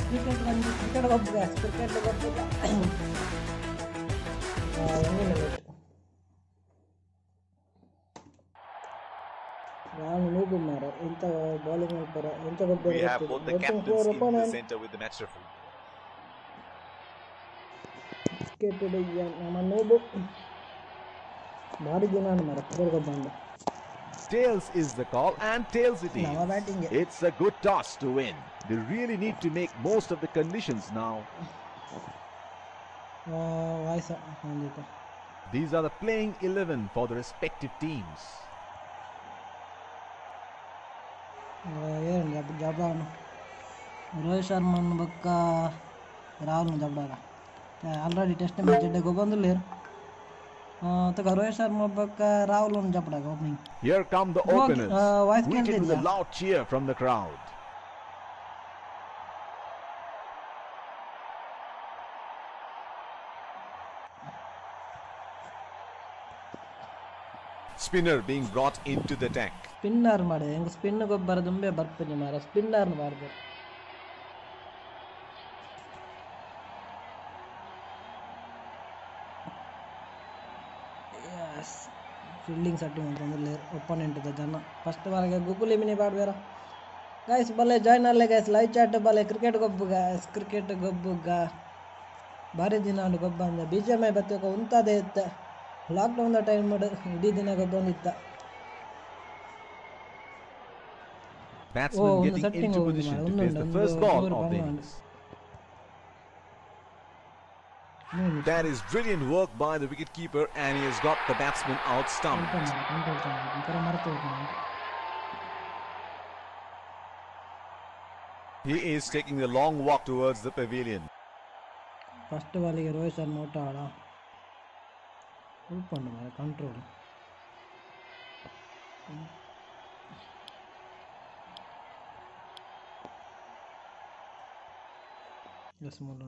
Cricket ಬಂದು cricket ಗೊಬ್ಬ gas cricket ಗೊಬ್ಬ ಒಂದು minute ನಾನು ನೂಬು ಮಾರ ಎಂತ ಬಾಲಿಂಗ್ ಮಾಡ್ತಾರ ಎಂತ ಗೊಬ್ಬರ We have both the captains in the center with the match referee. Cricket ನಮ್ಮ ನೂಬು ಭಾರಿ ದಿನ ಮಾರ ಕ್ರಿಕೆಟ್ ಗೊಬ್ಬ ಅಂದ Tails is the call, and tails it is. ನಮ್ಮ batting It's a good toss to win. They really need to make most of the conditions now. Voice ಹೊಂದಿತ್ತು These are the playing 11 for the respective teams. ಏನು ಜಬ್ ಜಬಾನು ರೋಹಿತ್ ಶರ್ಮನ್ ಬೊಕ್ಕ Rahul ಜಬ್ಬಾರ already test match ಎಡ್ಡೆ ಗೊಬ್ಬಂದುಲ್ಲೇರು ತಗ ರೋಹಿತ್ ಶರ್ಮ ಬೊಕ್ಕ ರಾಹುಲ್ ಒಂದು ಜಪ್ಪಡಾಗ opening Here come the Okay, openers, uh, vice greeted with a captain, loud cheer from the crowd. Spinner being brought into the deck. Spinner ಮಾಡಿದೆ ಹೆಂಗೆ spin ಗೊಬ್ಬರ ದುಂಬೆ ಬರ್ತೀನಿ ಮಾರ ಸ್ಪಿನ್ನರ್ ಮಾಡಿದೆ ಫೀಲ್ಡಿಂಗ್ ಸೆಟ್ಟಿಂಗ್ ಅಂತಂದ್ರೆ ಒಪ್ಪನೆಂಟ್ ಜನ. ಫಸ್ಟ್ ಬಾರಿಗೆ ಗೂಗಲ್ ಮಿನಿ ಬಾಡ್ಬೇರ ಗಾಯ್ಸ್ ಬಲ್ಲೆ ಜಾಯ್ನ್ ಅಲ್ಲೇ ಗಾಯ್ಸ್ ಲೈವ್ ಚಾಟ್ ಬಲ್ಲೆ ಕ್ರಿಕೆಟ್ ಗೊಬ್ಬು ಗಾಯ್ಸ್ ಕ್ರಿಕೆಟ್ ಗೊಬ್ಬು ಗಾ. ಭಾರಿ ದಿನ ಒಂದು ಗೊಬ್ಬ ಅಂದ ಬಿ ಜಿ ಎಂ ಐ ಬತ್ತಕ್ಕೆ ಉಂತದೇ ಇತ್ತ. ಲಾಕ್ಡೌನ್ದ ಟೈಮ್ ಮಾಡಿ ಇಡೀ ದಿನ ಗೊಬ್ಬ ಒಂದಿತ್ತ ಓ ಒಂದು getting setting ball ಮೂರು of the ball innings. That is brilliant work by the wicketkeeper, and he has got the batsman out stumped. Control ಮಾಡಿ ಕಂಟ್ರೋಲ್ ಚೆನ್ನಾಗಿ ಒಂಥರ ಮರೆತು ಹೋಯ್ತು ನಾನು He is taking a long walk towards the pavilion. First ಬಾಲಿಗೆ Rohit Sharma out ಆಡ ಸ್ವಲ್ಪ ಉಂಟು ಮಾರೆ ಕಂಟ್ರೋಲ್ ಎಸ್ ಉಂಟು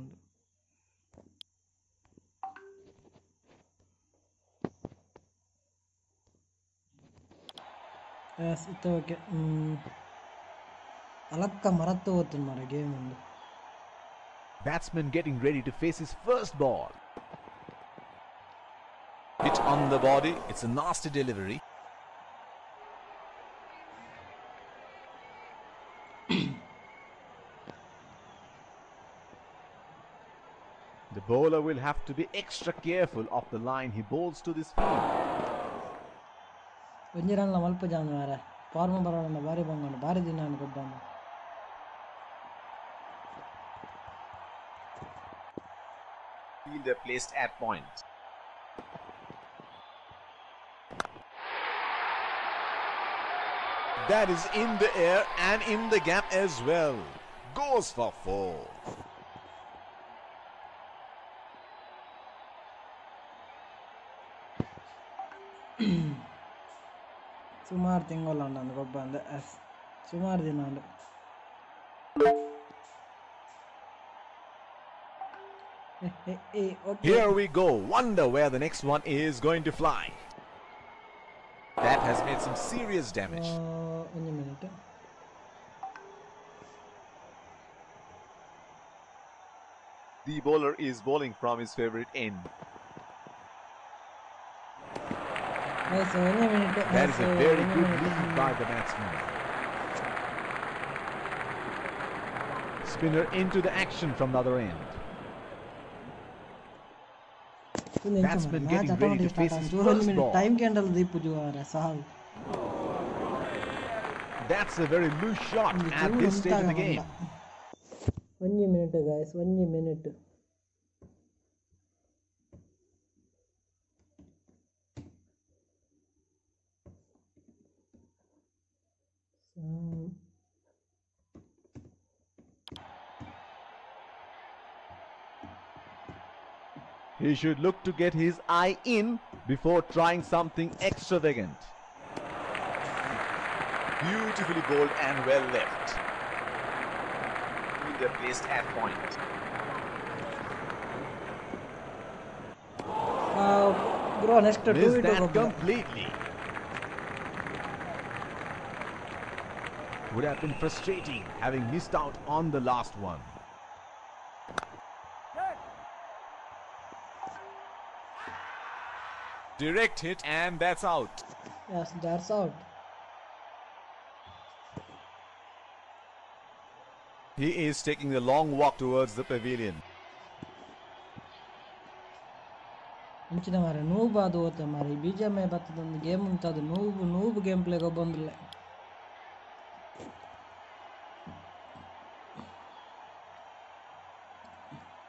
Batsman getting ready to face his first ball. Hit on the body. It's a nasty delivery. the bowler will have to be extra careful of the line he bowls to this field. ಒಂಜಿ run ಮಲ್ಪ John ಮಾರೆ form ಬರೋಣ ಭಾರಿ ಬಂಗೋಣ ಭಾರಿ ದಿನ ಅನ್ ಗೊಬ್ಬ Fielder placed at point. That is in the air and in the gap as well. Goes for four. ಸುಮಾರು ತಿಂಗಳು ಉಂಡು ಗೊಬ್ಬ ಅಂದೆ ಎಸ್ ಸುಮಾರು ದಿನ ಉಂಡು ಏ, ಏ, ಏ, okay. Here we go. Wonder where the next one is going to fly. That has made some serious damage. ಆ, ಒಂದು minute The bowler is bowling from his favorite end. That is a very good lead by the batsman. Spinner into the action from the other end. Batsman getting ready to face his first ball. Time candle That's a very loose shot at this stage of the game. One minute guys, one minute. He should look to get his eye in before trying something extravagant. Beautifully bowled and well left. Fielder placed at point. Uh, bro, next to do it completely. Would have been frustrating having missed out on the last one. Direct hit, and that's out. Yes, that's out. He is taking a long walk towards the pavilion. ಇಂಚಿನ ಮಾರೆ noob ಅದು ಓದ್ತೆ ಮಾರೆ B G M I ಬರ್ತದೊಂದು game ಉಂಟು ಅದು noob noob game ಪ್ಲೇಗೆ ಬಂದಿಲ್ಲ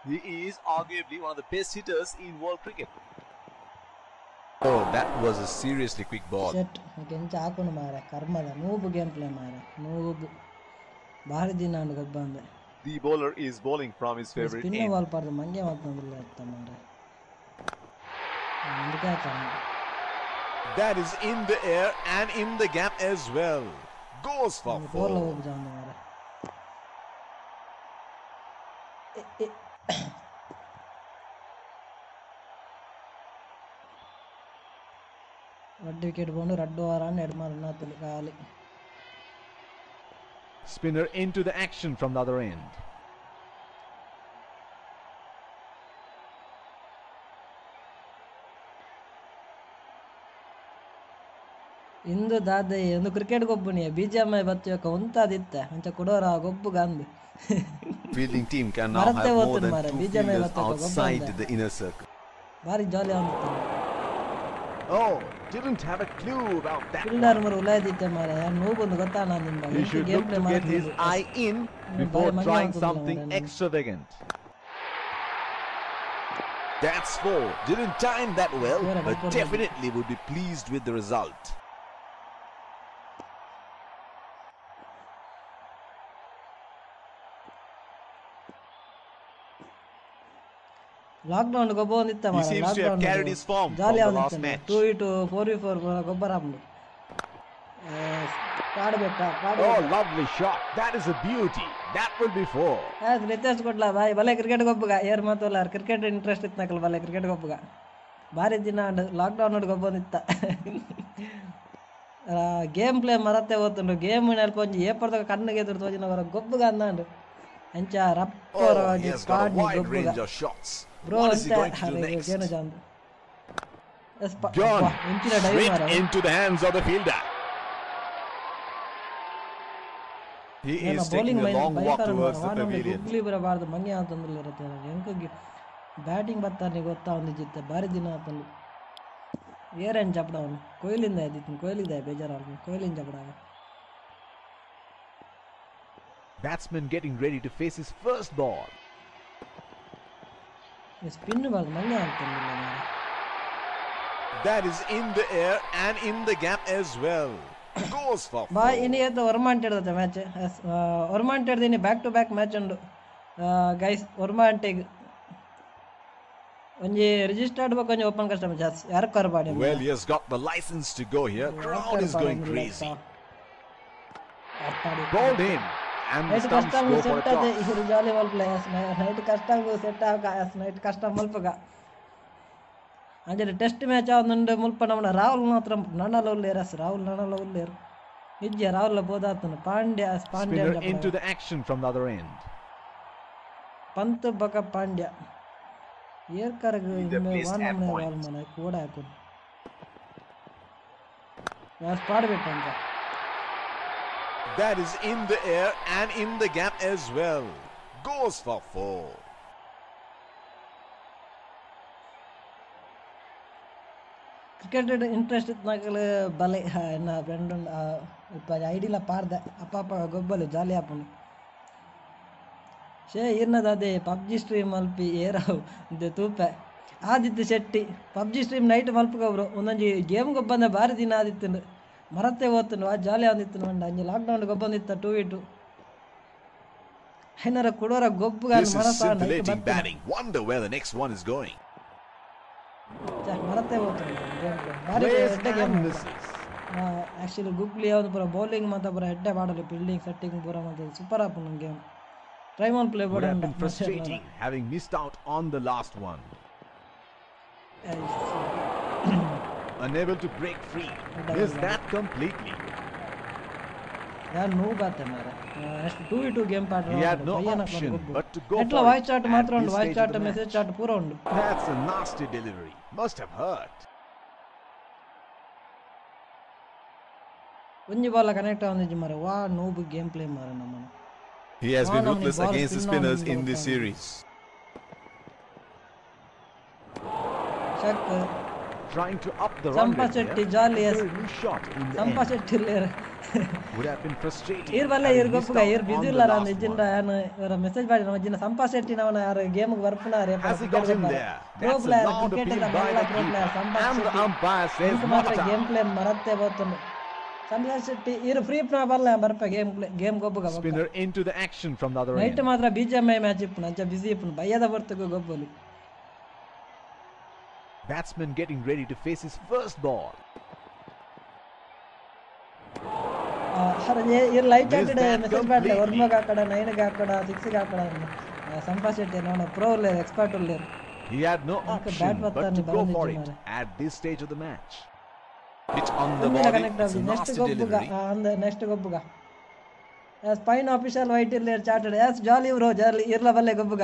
He is arguably one of the best hitters in world cricket. Oh, that was a seriously quick ball. Set again, ಹಾಕೊಂಡು ಮಾರ ಕರ್ಮದ noob ಗೇಮ್ ಪ್ಲೇ ಮಾರ noob ಭಾರಿ ದಿನ The bowler is bowling from his favorite end. Spin ball ಪಾರ್ದು ಮಂಗೆ ಮಾತಂದಿಲ್ಲ ಅಂತ That is in the air and in the gap as well. Goes for four. A- A- red wicket పోండు red over అని ఎడమారు కాలి Spinner into the action from the other end. ಇಂದು ದಾದೆ ಒಂದು cricket ಗೊಬ್ಬುನಿ B G M I ಬತ್ತು యొక్క ಉಂತಾದಿತ್ತೆ ಅಂಚ ಕೊಡೋರ ಗೊಬ್ಬುಗ ಅಂದು Fielding team can now Bharat have more ಹೋಗ್ತದೆ than ಮಾರ್ರೆ, two BJP fielders ಇವತ್ತು ಒಬ್ಬ outside ಬಂದ. the inner circle. ಭಾರಿ ಜಾಲಿ ಅನ್ಸುತ್ತೆ Oh, didn't have a clue about that. Fielder ಮರ ಉಲಾಯ್ದಿತ್ತೆ ಮಾರೆ ನೂಬೊಂದು ಗೊತ್ತಾನ ನಿಂದ He should game look play to get his ಮಾಡ್ತಿದ್ರು eye in Mm, before bhai, trying manya something ಆಗ್ತದಲ್ಲ extravagant. That's four. Didn't time that well, Sure, but but- definitely would be pleased with the result. Lockdown ಗೊಬ್ಬ ಒಂದಿತ್ತ He seems to have carried his form jolly from the last ಅವನಿತ್ತು match. Two ಇಟು four V four ಗೊಬ್ಬರ ಹಾಕೊಂಡು ಪಾಡ್ಬೇಕ Oh, lovely shot. That is a beauty. That will be four. ಆಯ್ತು ನಿತೇಶ್ ಕೊಡ್ಲ ಬಾಯ್ ಬಲೆ cricket ಗೊಬ್ಬಗ ಏರ್ ಮಾತಲ್ಲ cricket interest ಇತ್ತು ನಕಲ್ ಬಲೆ ಕ್ರಿಕೆಟ್ ಗೊಬ್ಬಗ ಭಾರಿ ದಿನ ಲಾಕ್ಡೌನ್ ನೋಡಿ ಗೊಬ್ಬ ಒಂದಿತ್ತ ಗೇಮ್ ಪ್ಲೇ ಮರತ್ತೆ ಓದ್ತುಂಡು ಗೇಮ್ ನೆಲ್ಪ ಒಂಜಿ ಏಪರ್ದಾಗ ಕಣ್ಣಿಗೆ ಎದುರು ತೋಜಿನ ಬರ ಗೊಬ್ಬಗ ಅಂದಾಂಡು ಅಂಚ ರಪ್ಪರ Oh, he has got a ಪಾಡ್ನಿ wide ಗೊಬ್ಬಗ range of shots. Bro What is he ಅಂತ going to do next? ಏನು ಜಾಂದು ಎಸ್ ಪ- Gone. ಅಪ್ಪ, ಇಂಚಿನ ಡೈವ್ ಮಾರ Straight into the hands of the fielder. He ಏನೋ is taking bowling a long walk towards the pavilion. ಗುಗ್ಲಿ ಬರಬಾರ್ದು ಮಂಗೆ ಅಂತಂದಿಲ್ಲ ಇರುತ್ತೆ ಹೆಂಗೆ ಬ್ಯಾಟಿಂಗ್ ಬರ್ತಾನೆ ಗೊತ್ತಾ ಒಂದು ಜಿತ್ತೆ ಭಾರಿ ದಿನ ಆತಂದು ಏರೇನು ಚಪಡ ಅವನು ಕೊಹ್ಲಿಂದ ಇದ್ದಿತ್ತು ಕೊಹ್ಲಿದ ಬೇಜಾರು ಅವ್ನು ಕೊಹ್ಲಿನ ಚಪಡ Batsman getting ready to face his first ball. Spin ಬಾರ್ದು ಮಂಗೆ ಅಂತಂದಿಲ್ಲ ಮಾರ್ರೆ. That is in the air and in the gap as well. Goes for ಬಾ four. ಇನಿ ಎದ್ದು ಒರ್ಮಾಂಟೆಡ್ದತ್ತೆ match ಒರ್ಮಾಂಟೆಡ್ದಿನಿ back to back match ಉಂಡು ಗೈಸ್ ಒರ್ಮಾಂಟೆಗ್ ಒಂಜಿ ರಿಜಿಸ್ಟರ್ಡ್ ಬೇಕು ಒಂಜಿ ಓಪನ್ ಕಸ್ಟಮರ್ ಜಾಸ್ ಯಾರು ಕರ್ಬಾಡಿ Well, he has got the license to go here. Crowd is going crazy. Bowled in. And the night stumps ಕಷ್ಟ go for a ಸೆಟ್ ಅದೇ toss. ಇವರು ಜಾಲಿ ಮಲ್ಪಲೆ night ಕಷ್ಟ ಸೆಟ್ ಆಗ ನೈಟ್ ಕಷ್ಟ ಮಲ್ಪಗ ಅಂದ್ರೆ ಟೆಸ್ಟ್ ಮ್ಯಾಚ್ ಆವೊಂದುಂಡು ಮುಲ್ಪ ನಮ್ಮನ ರಾಹುಲ್ ಮಾತ್ರ ನನ್ನಲ ಉಲ್ಲೇರಸ್ ರಾಹುಲ್ ನನ್ನಲ ಉಲ್ಲೇರು ನಿಜ ರಾಹುಲ್ ಬೋದಾತನು ಪಾಂಡ್ಯ ಪಾಂಡ್ಯ Spinner ಅಂತ into the action from the other end. Pant ಬಕ Pandya ಏರ್ಕರ್ಗ Either placed von at ನಮ್ಮನೆ point. ಬಾಲ್ ಮನೆ ಕೂಡ ಹಾಕೊಂಡು as ಪಾಡ್ಬೇಕಂತ That is in the air and in the gap as well. Goes for four. Cricket interest ಇತ್ತು ಬಲೆ ಎನ್ನ friend ಇಪ್ಪ ಐಡಿಲ ಪಾರ್ದೆ ಅಪ್ಪ ಅಪ್ಪ ಗೊಬ್ಬಲು ಜಾಲಿ ಆಪುಂಡು ಶೇ ಇರ್ನದ ಅದೇ ಪಬ್ಜಿ ಸ್ಟ್ರೀಮ್ ಮಲ್ಪಿ ಏರಾವ್ ಇದು ತೂಪೆ Aditya Shetty PUBG stream night ಮಲ್ಪಗೊಬ್ರು ಒಂದೊಂಜಿ game ಗೊಬ್ಬಂದ ಭಾರಿ ದಿನ ಆದಿತ್ತು ಮರತ್ತೆ ಓದ್ತುಂಡು ಆ ಜಾಲಿ ಆದಿತ್ತು ಮಂಡ ಅಂಜಿ ಲಾಕ್ಡೌನ್ ಗೊಬ್ಬಂದಿತ್ತ ಟೂ ಇಟು ಐನರ ಕೊಡೋರ ಗೊಬ್ಬುಗ This is ಮನಸ್ಸ scintillating batting. Wonder where the next one is going. ಮರತ್ತೆ ಓದ್ತುಂಡು ಭಾರಿ Plays ಎಡ್ಡೆ game and misses. Actually googly ಯಾವ್ದು ಪೂರ ಬೌಲಿಂಗ್ ಮತ್ತು ಪೂರ ಹೆಡ್ಡೆ ಮಾಡಲಿ ಫೀಲ್ಡಿಂಗ್ ಸೆಟ್ಟಿಂಗ್ ಪೂರ ಮತ್ತು ಸೂಪರ್ ಆಪು ನನ್ನ ಗೇಮ್ ಟ್ರೈ ಮಾಡಿ play Would have board been frustrating having missed out on the last one. unable to break free. Is that completely? He had no option but to go for That's a nasty delivery. Must have hurt. He has been ruthless against the spinners in this series. Check. Trying to up the run Sampa rate Shetty here. Jolly yes Very shot in the Sampa end. Shetty lair Would have been frustrating. ಇರ್ ಬಲ್ಲ having ಇರ್ missed ಗೊಪ್ಪುಗ out ಇರ್ on busy the ಇಲ್ಲ ನಾನು last ಇಜ್ಜಿಂದ one. ಯಾನು ಇವರ message ಮಾಡಿ ನಮ್ಮ ಇಜ್ಜಿನ ಸಂಪಾ ಶೆಟ್ಟಿ ನವನ ಯಾರು ಗೇಮ್ಗೆ ಬರ್ಪುನಾರೆ Has he got him there? Pro That's a player loud cricket appeal ಎಲ್ಲ by Mallya the pro player keeper. Sampa And the Shetty umpire says ಇಂಕ not ಮಾತ್ರ game out. Play ಮರತ್ತೆ ಬೋತುಂಡು Sampa Shetty ಇರು free ಪ್ನಾ ಬಲ್ಲ ಬರ್ಪೆ game play game ಗೊಬ್ಬುಗ Spinner into the action from the other night end. ಮಾತ್ರ B G M I match ಇಪ್ಪುನು ಅಂಚ ಬಿಸಿ ಇಪ್ಪುನು ಬಯ್ಯದ ಬರ್ತಗು ಗೊಬ್ಬಲು Batsman getting ready to face his first ball. ಇರ್ light Is ಹಾಕಡೆ that message ಮಾಡ್ಲೆ completely? ವರ್ಮಗ್ ಹಾಕಡ ನೈನ್ಗೆ ಹಾಕಡ ಸಿಕ್ಸ್ಗೆ ಹಾಕಡ Sampa Shetty ನೋಡ pro lair expert lair He had no Anche option bat but battani to go balonni for it giocare. at this stage of the match. Pitch on the ಮುಂದಿನ body. Connect It's a ಆಗಿ next nasty ಗೊಬ್ಬುಗ delivery. ಅಂದ next ಗೊಬ್ಬುಗ S pine official white ಇಲ್ಲಿ chartered S ಜಾಲಿ bro ಜಾಲಿ ಇರ್ಲ ಬಲ್ಲೆ ಗೊಬ್ಬುಗ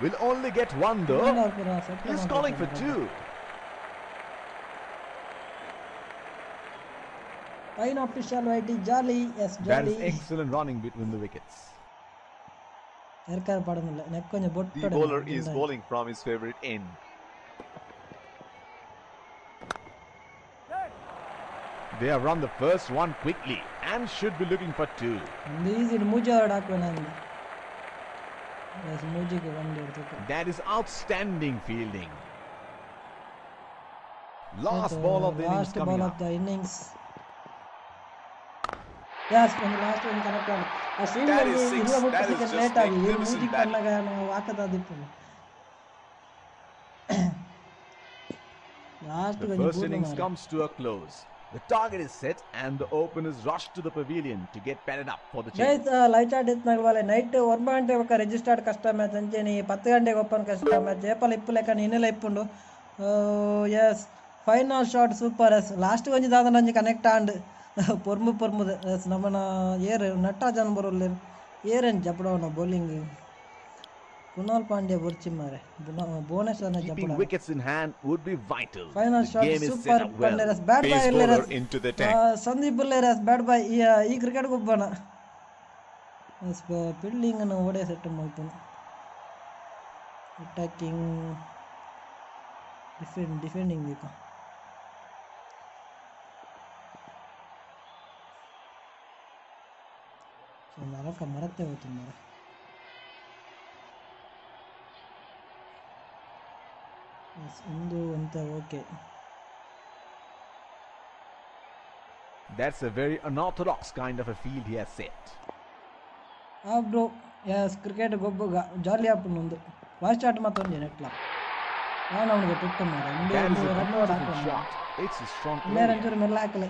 will only get one though. He's calling for two. Line official waiting. Jolly, yes, Jolly. That is excellent running between the wickets. The bowler is bowling from his favorite end. They have run the first one quickly and should be looking for two. These are Mujar Dakwanandi. That is outstanding fielding. Last ball of the innings last coming ball up. Of the innings as ಒಂದು last ಒಂದು connect ಆಗಿ ಆ That ಸ್ಟ್ರೀಮ್ನಲ್ಲಿ is six. ಇರುವ That is second just late ಆಗಿ ಇವ್ರು magnificent ಮೂಜಿ batting. ಕಣ್ಣಾಗ ನಾವು ಹಾಕದಾದಿತ್ತು last The first innings comes to a close. The target is set and the openers rush to the pavilion to get padded up for the chase. Guys, light ಆಡಿದ್ನಾಗ ವಾಲೆ night ಒರ್ಮ ಗಂಟೆ ಒಕ್ಕ registered ಕಷ್ಟ match ಅಂಚೇನಿ ಪತ್ತು ಗಂಟೆಗೆ open ಕಷ್ಟ match ಜೇಪಲ್ ಇಪ್ಪು ಲೆಕ್ಕ ನೀನೆಲ್ಲ ಇಪ್ಪುಂಡು S final shot super S last ಒಂಜಿ ದಾದ ನಂಜಿ ಕನೆಕ್ಟ್ ಆಂಡ್ ಪೊರ್ಮು ಪೊರ್ಮುದ ಎಸ್ ನಮ್ಮನ ಏರ್ ನಟ್ಟಾಜನ್ ಬರೋಲ್ಲೇರು ಏರೇನು ಜಪಡವನ ಬೌಲಿಂಗ್ ಕುನಾಲ್ ಪಾಂಡ್ಯ ಬುರ್ಚಿ ಮಾರೆ ಭುವನೇಶ್ವರ್ನ Keeping ಜಪಡ wickets in hand would be vital. Final the shot game is set super up well. ಪಂಡೆರಸ್ bat bye Pace ಎಲ್ಲೆರಸ್ bowler into the tank. Sandeep ಬುಲ್ಲೆರಸ್ bat ಬಾಯ್ ಈ ಕ್ರಿಕೆಟ್ ಗೊಬ್ಬನ ಫೀಲ್ಡಿಂಗ್ ಓಡೇ ಸೆಟ್ ಮಾಡ್ತಾನೆ ಅಟ್ಯಾಕಿಂಗ್ ಡಿಫೆಂಡ್ ಡಿಫೆಂಡಿಂಗ್ ಬೇಕಾ so ನರಕ ಮರತ್ತೆ ಹೋಯ್ತು ಮರ ಒಂದು ಅಂತ okay That's a very unorthodox kind of a field he has set. Bro yes cricket ಗೊಬ್ಬ ಜಾಲಿ ಆಪುಂಡು ಒಂದು voice chat ಮತ್ತೊಂದು ನೆಟ್ಲ ನಾನು ಅವನಿಗೆ ತುಟ್ಟು ಮಾರ India That is a run beautiful ಹಾಕೋಣ shot. It's a strong India area. ರಂಚೂರು ಮೆಲ್ಲ ಹಾಕಲೆ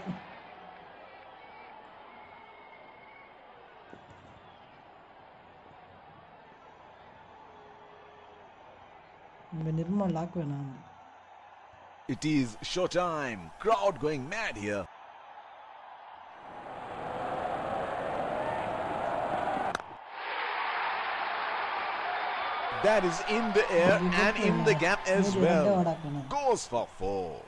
ನಿರ್ಮಲ್ ಹಾಕುವೆ ನಾನು It is showtime. Crowd going mad here. That is in the air and in the gap as well. Goes for four.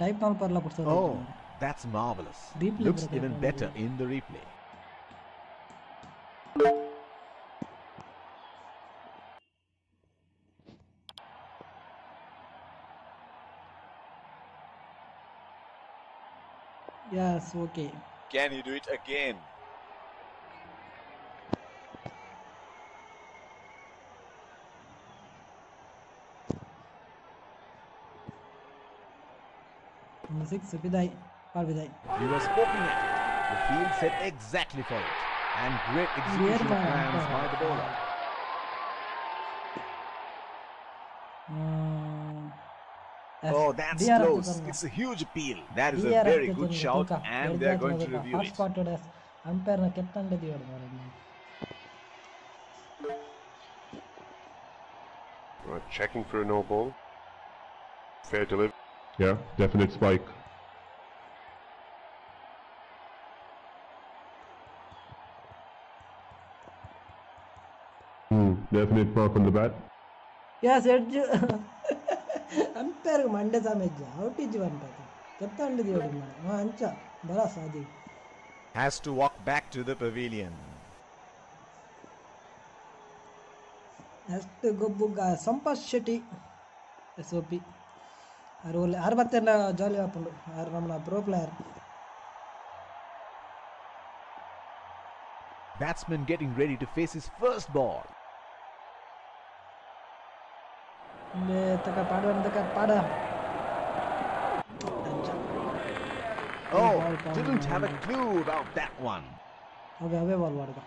Type ಮಾಡಿ Parly ಬಿಡ್ಸೋದು Oh, that's marvelous. Looks even better in the replay. Yes, okay. Can you do it again? Six, Supidai. ಬಿದಾಯ್ call ಬಿದಾಯ್ He was poking at it. The field set exactly for it. And great execution of Nearby plans umpire. by the bowler. Oh, that's close. It's a huge appeal. That is a very good shout, and they are going to review it. Spotted ಅಂಪೈರ್ನ ಕೆತ್ತಂಡದಿ ಹೊಡೆದ Right, checking for a no ball. Fair delivery. Yeah, definite spike. definite power from the bat. The old man. Mancha. Bara Sadi. Has to walk back to the pavilion. Has to go book Sampath Shetty. SOP. Batsman getting ready to face his first ball. Takapada and Takapada. Oh, didn't have a clue about that one. Okay, away ball wadga.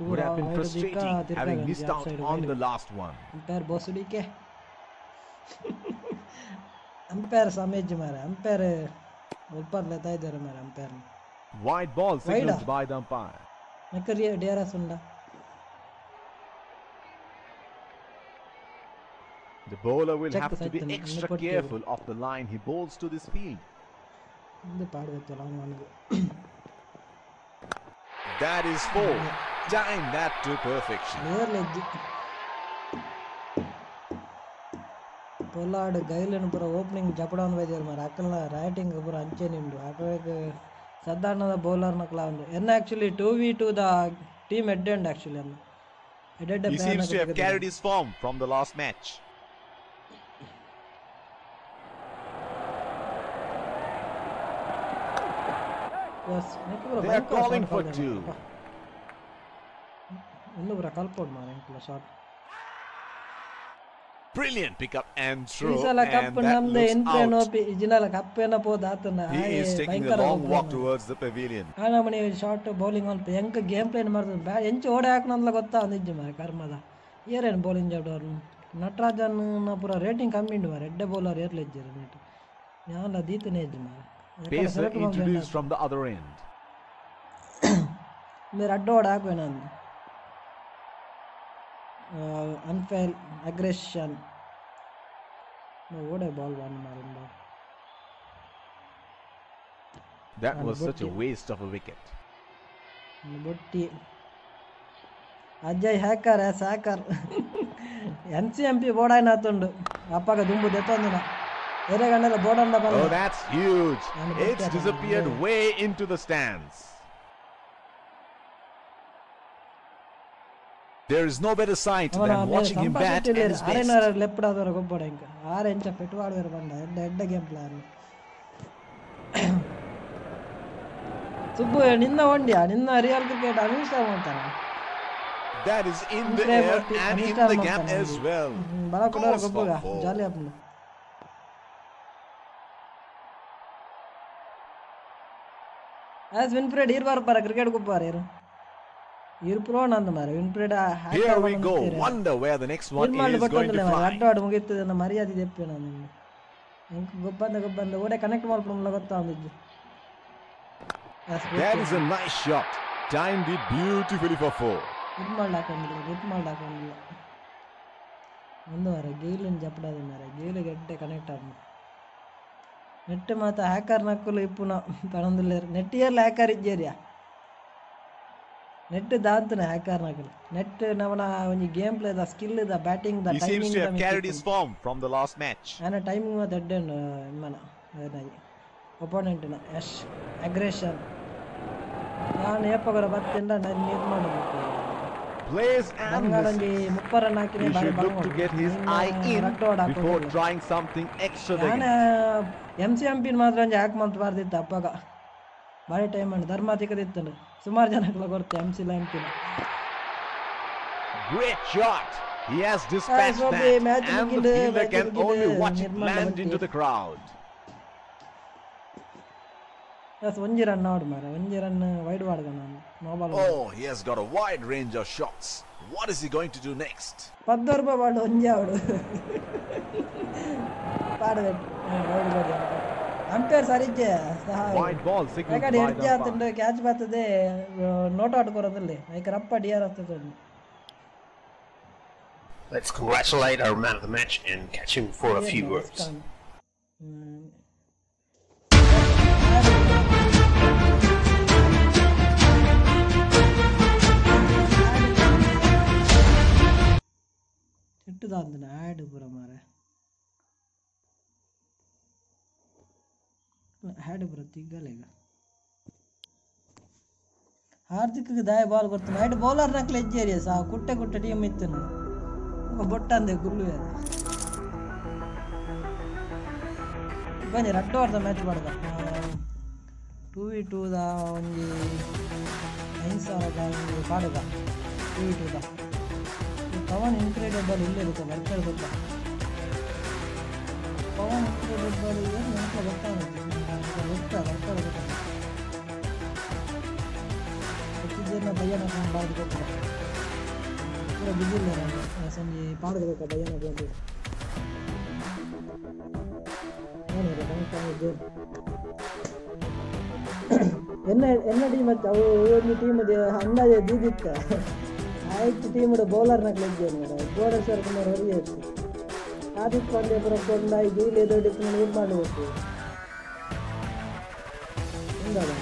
Would have been frustrating having missed out on the last one. Umpire Bosudi ke. Umpire samej mara. Umpire ऊपर लेता है इधर मेरा umpire ने wide ball signalled by the umpire मैं कर रही है डेरा सुन रहा The bowler will Check have to be extra careful of the line he bowls to this field. that is four. Time that to perfection. Pollard ಗೈಲನ್ ಪುರ opening ಜಪಡೋನ್ ಬೈದಿರ್ ಮರ ಅಕ್ಕಲ್ಲ writing ಪುರ ಅಂಚೆ ನಿಮ್ದು ಆಟಕ್ಕೆ ಸದ್ದಾಣದ bowler ಕ್ಲಾ ಒಂದು actually two v two two team team Ed He seems to have carried his form from the last match. They are calling for two. ಇನ್ನು ಪುರ ಕಲ್ಪೋಡು ಮಾರ ಇಂಕ್ಲ short Brilliant pickup and throw. ಈ ಸಲ And ಕಪ್ that ನಮ್ದೆ looks ಎಂಟ್ರೆ out. ನೋಪಿ ಇಜಿನಲ್ಲ cup ಏನ ಪೋದ ಆತನ He is taking a long walk towards the pavilion. ಆನಮನಿ short bowling ಅಂತ ಹೆಂಗ್ ಗೇಮ್ ಪ್ಲೇನ್ ಮಾಡ್ತಾರೆ ಬ್ಯಾ ಎಂಚು ಓಡೆ ಹಾಕನಂದ್ಲ ಗೊತ್ತಾ ನಿಜ ಮಾರ ಕರ್ಮದ ಏರೇನು ಬೌಲಿಂಗ್ ಜಾಡೋರು ನಟರಾಜನ್ ಪೂರ ರೇಟಿಂಗ್ ಕಮ್ಮಿ ಉಂಡು ಮಾರ ಎಡ್ಡೆ ಬೌಲರ್ ಏರ್ಲ ಇಜ್ಜರು ನೀಟ್ ಯಾವಲ್ಲ ದೀತನೇ ಇಜ್ಜು ಮಾರ Pacer introduced from the other end. మీరు అడ్డు ఓడ ಹಾಕ್ಬೇನಂದು ಅನ್ಫೇಲ್ aggression ಓಡೆ ball Khan ಮಾರಿಂದ That And was such a Bhatti. waste of a wicket. బొట్టి Ajay hacker as hacker ఎన్సిఎంపి బోడాయిన అత్తుండు అప్పగ దుంబు దెత్తందిన వేరే గంటల బోడండ Oh, that's huge. It's disappeared way into the stands. There is no better sight than watching him bat and his best. That is in the air and in the gap as well. Calls for four. ಜಾಲಿ ಅಪ್ಪನ as ವಿನ್ಫ್ರೆಡ್ ಇರ್ಬಾರ ಬರ cricket ಗೊಬ್ಬಾರ ಇರು ಇರ್ಪ್ರೋ ನಂದು ಮಾರ ವಿನ್ಫ್ರೆಡ್ Here we go. Wonder where the next one ಮಾಡಿ is going ಬಟ್ಟೊಂದಿಲ್ಲ to ಮಾರ fly. ಅಡ್ಡ ಆಡು ಮುಗೀತದೆ ನನ್ನ ಮರ್ಯಾದೆ ತೆಪ್ಪೆ ನಾನು ಹೆಂಗ್ ಗೊಬ್ಬಂದ ಗೊಬ್ಬಂದ ಓಡೆ ಕನೆಕ್ಟ್ ಮಾಡ್ಕೊಂಡ್ಲ ಗೊತ್ತಾ ಅಂದಿದ್ದು That is a nice shot. Timed it beautifully for four. ಇದು ಮಾಡಿ ಹಾಕೊಂಡಿಲ್ಲ ಇದು ಮಾಡಿ ಹಾಕೊಂಡಿಲ್ಲ ಒಂದು ಮಾರ ಗೇಲಿನ ಜಪಡಾದ ಮಾರ ಗೇಲು ಗಟ್ಟೆ ಕನೆಕ್ಟ್ ಆದ ನೆಟ್ ಮಾತ ಹ್ಯಾಕರ್ ನಕ್ಕಲು ಇಪ್ಪುನ ಪಣಂದಿಲ್ಲ ನೆಟ್ ಇಯರ್ಲ ಹ್ಯಾಕರ್ ಇದ್ದೇರಿಯಾ ನೆಟ್ ದಾಂತನ ಹ್ಯಾಕರ್ ನಕಲು ನೆಟ್ ನವನ ಒಂಜಿ game play the skill the batting the He seems to have carried his timing form from the last match. ఆయన టైమింగ్ మాత్రం ఎడ్డండు మన అదేనాయి ಒಪೋನೆಂಟ್ನ ಯಶ್ ಅಗ್ರೆಷನ್ ನಾನು ಏಪಗರ ಬತ್ತಿಂದ ನಾನು ಇದು ಮಾಡಬೇಕು Plays and ಬಂಗಾಳಂಗಿ misses. ಮುಪ್ಪ ರನ್ ಹಾಕಿನಿ He ಬಾರಿ should look to get his eye in before trying something extra. M C M ಪಿನ ಮಾತ್ರ ಯಾಕೆ ಮಂತ್ ಬಾರ್ದಿತ್ತು ಅಪ್ಪಗ ಭಾರಿ ಟೈಮ್ ಅಂಡ್ ಧರ್ಮ ತಿಕ್ಕದಿತ್ತಂಡು ಸುಮಾರು ಜನಕ್ಕೆಲ್ಲ ಗೊತ್ತು ಎಂ ಸಿ ಎಂ ಪಿನ Great shot. He has dispatched that, and the fielder can only watch it land into the crowd. Yes one run out, ಮಾರ One ರನ್ ವೈಡ್ wide ನಾನು No ball. Oh, he has got a wide range of shots. What is he going to do next? ಪದ್ದು ball one out. ಪಾಡದೆ umpire ಸರಿಜ್ಜೆ Wide ball signaled ಯಾಕಡೆ by ಹಿಡ್ಜೆ the ಆತಂಡು umpire. Catch ಬರ್ತದೆ note ಆಡ್ಕೊರೋದಲ್ಲಿ ಐಕ ರಪ್ಪ dear ಆಗ್ತದೆ Let's congratulate our man of the match and catch him for a few words. ಇಟ್ಟುದಾಂದನ add ಪೂರ ಮಾರೆ had ಪೂರ ಬರುತ್ತೆ ಈಗ ಹಾರ್ದಿಕ್ಗೆ ದಾಯ ಬಾಲ್ ಬರ್ತಾನೆ ಹ್ಯಾಡ್ ಬೌಲರ್ ನಕ್ಲೆ ಎಜ್ಜೇರಿಯ ಸಾ, ಕುಟ್ಟೆ ಕುಟ್ಟೆ ಟೀಮ್ ಇತ್ತು ಬೊಟ್ಟಂದೆ ಗುಲ್ಲು ಬನ್ನಿ, ರಡ್ಡು ಆಡ್ದ ಮ್ಯಾಚ್ ಮಾಡ್ದ. ಟೂ ವಿ ಟೂದ ಒಂಜಿ ಐದು ಸಾವಿರದ ಒಂದು ಪಾಡುಗ ಟೂ ವಿ ಟೂದ ಪವನ್ ಇನ್ಕ್ರೆಡಿಬಲ್ ಇಲ್ಲೇ ಇರುತ್ತೆ ಗೊತ್ತಾ ಹೆಚ್ಚಿನ ಭಯನ ಸಂಜೆ ಭಯನ ಬಂದು ಟೀಮ್ ಮತ್ತೆ ಅವು ಒಂದು ಟೀಮ್ ಅಂದಾಜು ದೀದಿತ್ತ ಆಯ್ತು ಟೀಮ್ ಬೌಲರ್ ಕ್ಲಿಕ್ ನೋಡ ಗೋಡೇಶ್ವರ ಕುಮಾರ್ ಹೊರಗೆ ಇತ್ತು ಹಾರ್ದಿಕ್ ಪಾಂಡ್ಯ ಅವರ ಕೊಂಡ ಇದು ಇಲ್ಲಿ ದೊಡ್ಡಕ್ಕೆ ಇದು ಮಾಡಬೇಕು ಹಿಂಗಲ್ಲ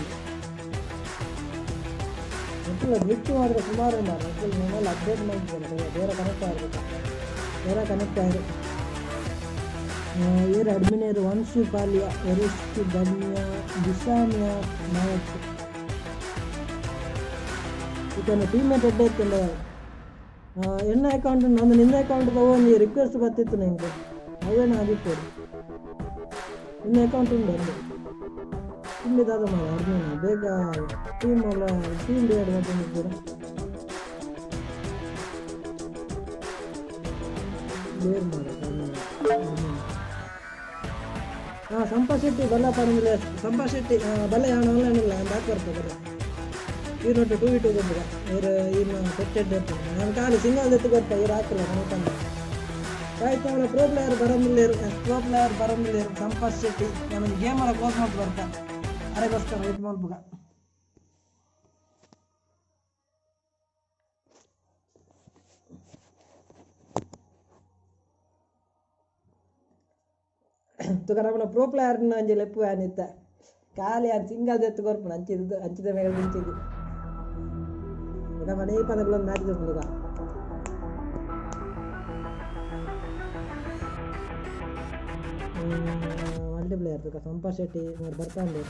ಮಕ್ಕಳು ಬಿಟ್ಟು ಆದರೆ ಸುಮಾರು ಮಾಡಿ ಮಕ್ಕಳು ಮನೆಯಲ್ಲಿ ಅಪ್ಡೇಟ್ ಮಾಡ್ತಾರೆ ಬೇರೆ ಕನೆಕ್ಟ್ ಆಗಬೇಕು ಬೇರೆ ಕನೆಕ್ಟ್ ಆಯಿರು ಏರ್ ಅಡ್ಮಿನೇರ್ ವಂಶು ಪಾಲ್ಯ ವರಿಷ್ಠ ಬನ್ಯ ದಿಶಾನ್ಯ ನಾಯಕ್. ಇದನ್ನು ಟೀಮ್ ದೊಡ್ಡ ಎಡ್ಡೆ ಎನ್ನ ಅಕೌಂಟ್ ನಂದು ನಿನ್ನ ಅಕೌಂಟ್ ಒಂದು ರಿಕ್ವೆಸ್ಟ್ ಬರ್ತಿತ್ತು ನನಗೆ ಅವೇನು ಆಗಿತ್ತು ನಿನ್ನ ಅಕೌಂಟ್ ಉಂಟು ಅಲ್ಲಿ ತುಂಬಿದಾದ ಮಾಡ ಅಡ್ಮಿನ್ ಬೇಗ ಟೀಮ್ ಅಲ್ಲ ಟೀಮ್ ಬೇಡ ಬಂದಿದ್ದೀರಾ ಬೇರೆ ಮಾಡಿ ಹಾಂ ಸಂಪತ್ ಶೆಟ್ಟಿ ಬಲ್ಲ ಪರಂಗಿಲ್ಲ ಸಂಪತ್ ಶೆಟ್ಟಿ ಬಲ್ಲ ಯಾವಣ ಆನ್ಲೈನ್ ಇಲ್ಲ ಬ್ಯಾಕ್ ಬರ್ತದೆ ನೋಟು ಟೂ ಇಟ್ಟು ಬಂದಿರ ಇವರು ಇನ್ನು ಪೆಟ್ಟೆಡ್ ಇರ್ತಾರೆ ನಾನು ಖಾಲಿ ಸಿಂಗಲ್ ಎತ್ತು ಬರ್ತಾ ಇವ್ರು ಹಾಕಿಲ್ಲ ನನಗೆ ಆಯ್ತು ಅವನ ಪ್ರೋ ಪ್ಲೇಯರ್ ಬರಂಗಿಲ್ಲ ಪ್ರೋ ಪ್ಲೇಯರ್ ಬರಂಗಿಲ್ಲ ಸಂಪತ್ ಶೆಟ್ಟಿ ನಮಗೆ ಗೇಮರ ಕ್ಲೋಸ್ ಮಾಡಿ ಬರ್ತಾ ಅರೆಗೋಸ್ಕರ ವೆಯ್ಟ್ ಮಾಡ್ಬೇಕ. ತುಕರಪ್ಪನ ಪ್ರೋ ಪ್ಲೇಯರ್ನ ಅಂಜಿ ಲೆಪ್ಪು ಅನಿತ್ತ ಖಾಲಿ ಅದು ಸಿಂಗಲ್ ಎತ್ತು ಕೊರ್ಪಣ ಹಂಚಿದ್ದು ಹಂಚಿದ ಮೇಲೆ ನಿಂತಿದ್ದು. ಈಗ ಮನೆ ಈ ಪದಗಳೊಂದು ಮ್ಯಾಚ್ ಈಗ ಮಲ್ಟಿ ಪ್ಲೇಯರ್ ತುಕ ಸಂಪತ್ ಶೆಟ್ಟಿ ಇವ್ರು ಬರ್ತಾಂಡೆ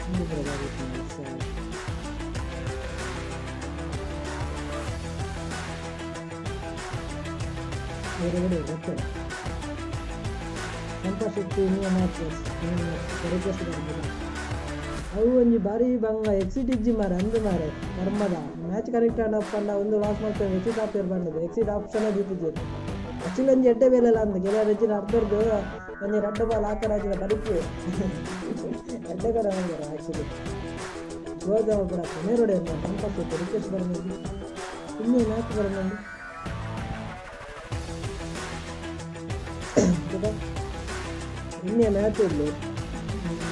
ಹಿಂದಿ ಪ್ಲೇಯರ್ ಆಗಿತ್ತು ಸರ್ ಹೊರಗಡೆ ಬರ್ತಾರೆ ಸಂಪತ್ ಶೆಟ್ಟಿ ನೀವು ಮ್ಯಾಚ್ ರಿಕ್ವೆಸ್ಟ್ ಬರ್ಬೋದು ಅವು ಒಂಜಿ ಬಾರಿ ಬಂಗ ಎಕ್ಸಿಟ್ ಇಜ್ಜಿ ಮಾರ ಅಂದು ಮಾರೆ ಕರ್ಮದ ಮ್ಯಾಚ್ ಕನೆಕ್ಟ್ ಆಡಪ್ಪಂಡ ಒಂದು ಲಾಸ್ ಮಾಡ್ತೇವೆ ಎಕ್ಸಿಟ್ ಆಫ್ ಬಂದದ್ದು ಎಕ್ಸಿಟ್ ಆಪ್ಷನ್ ದಿತ್ತಿದ್ದೀರಿ ಆಕ್ಚುಲಿ ಒಂಜಿ ಎಡ್ಡೆ ಬೇಲೆಲ್ಲ ಅಂದ ಕೆಲವು ಹೆಚ್ಚಿನ ಅರ್ಧರ್ದು ಒಂಜಿ ರೆಡ್ ಬಾಲ್ ಹಾಕರ ಹಾಕಿದ ಬದುಕು ಎಡ್ಡೆ ಕರ ಬಂದಾರ ಆಕ್ಚುಲಿ ಗೋದಾವ ಕೂಡ ನೇರೋಡೆ ಸಂಪತ್ ಶೆಟ್ಟಿ ರಿಕ್ವೆಸ್ಟ್ ಬರ್ಬೋದು ಇನ್ನೂ ಮ್ಯಾಚ್ ಬರ್ಬೋದು ಗೊತ್ತಾ ಇನ್ನೇ ಮ್ಯಾಚ್ ಇರಲಿ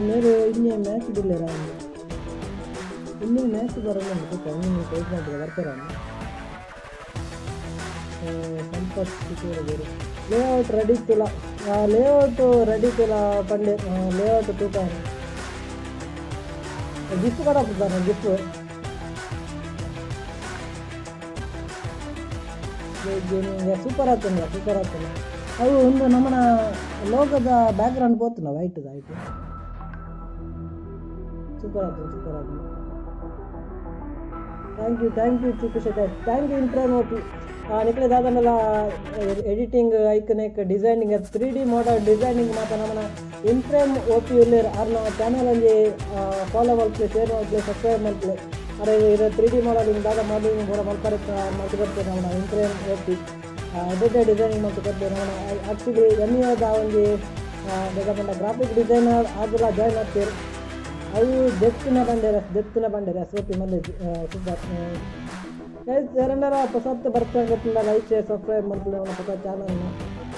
మీరు ఇన్ని మ్యాచ్ ಬಿಡ್ಲಿರಾ ಇನ್ನು ಮ್ಯಾಚ್ ಬರೋಣ ಅಂತ ಕಣ್ಣಿನ ಪ್ರಯತ್ನ ಬರ್ತಾರ ಸಂಪರ್ಕಿಸಿದರು ಲೇಔಟ್ ರೆಡಿ ತುಲ ಲೇಔಟ್ ರೆಡಿ ತುಲ ಪಂಡೆ ಲೇಔಟ್ ತೂಕ ಗಿಫ್ಟ್ ಕೂಡ ಕೊಡ್ತಾರೆ ಗಿಫ್ಟ್ ಸೂಪರ್ ಆಗ್ತದೆ ಸೂಪರ್ ಆಗ್ತದೆ ಅವು ಒಂದು ನಮ್ಮನ ಲೋಕದ ಬ್ಯಾಕ್ಗ್ರೌಂಡ್ ಬೋತು ನಾವು ಆಯ್ತದ ಆಯಿತು சூப்பராக இருக்கும் சூப்பராக இருக்கும் ಥ್ಯಾಂಕ್ ಯು ಥ್ಯಾಂಕ್ ಯು ಚೂಪಿಶತೆ ಥ್ಯಾಂಕ್ ಯು ಇಂಟ್ರನೋಟಿ ನಿಖಲೆ ದಾದನೆಲ್ಲ editing ಐಕನೇಕ್ designing three D model designing ಮಾತ್ರ ನಮ್ಮನ ಇನ್ಫ್ರೇಮ್ ಓಪಿ ಉಲ್ಲೇರ್ ಅವ್ರ ನಾವು ಚಾನಲಲ್ಲಿ ಫಾಲೋ ಮಾಡ್ತೀವಿ ಶೇರ್ ಮಾಡ್ತೀವಿ ಸಬ್ಸ್ಕ್ರೈಬ್ ಮಾಡ್ತೀವಿ ಅರೆ ಇದು ತ್ರೀ ಡಿ ಮಾಡಲ್ ಹಿಂಗೆ ದಾದ ಮಾಡಿ ಕೂಡ ಮಾಡ್ತಾರೆ ಮಾಡ್ಕೊಡ್ತೀವಿ ನಮ್ಮ ಇನ್ಫ್ರೇಮ್ ಓಪಿ ಎಡಿಟೆಡ್ ಡಿಸೈನಿಂಗ್ ಮಾಡ್ಕೊಡ್ತೀವಿ ನಮ್ಮ ಆ್ಯಕ್ಚುಲಿ ಎಮ್ ಒಂದು ಬೇಕಾದ ಗ್ರಾಫಿಕ್ ಡಿಸೈನರ್ ಅದೆಲ್ಲ ಜಾಯ್ನ್ ಆಗ್ತೀರಿ ಅವು ದೆತ್ತಿನ ಬಂಡೇರ ದೆತ್ತಿನ ಬಂಡೇರ ಸೋಪಿ ಮಲ್ಲಿ ಸೂಪರ್ ಎರಡರ ಹೊಸತ್ತು ಬರ್ತಾ ಗೊತ್ತಿಲ್ಲ ಲೈಕ್ ಶೇರ್ ಸಬ್ಸ್ಕ್ರೈಬ್ ಮಾಡ್ತಿಲ್ಲ ಅವನ ಹೊಸ ಚಾನಲ್ನ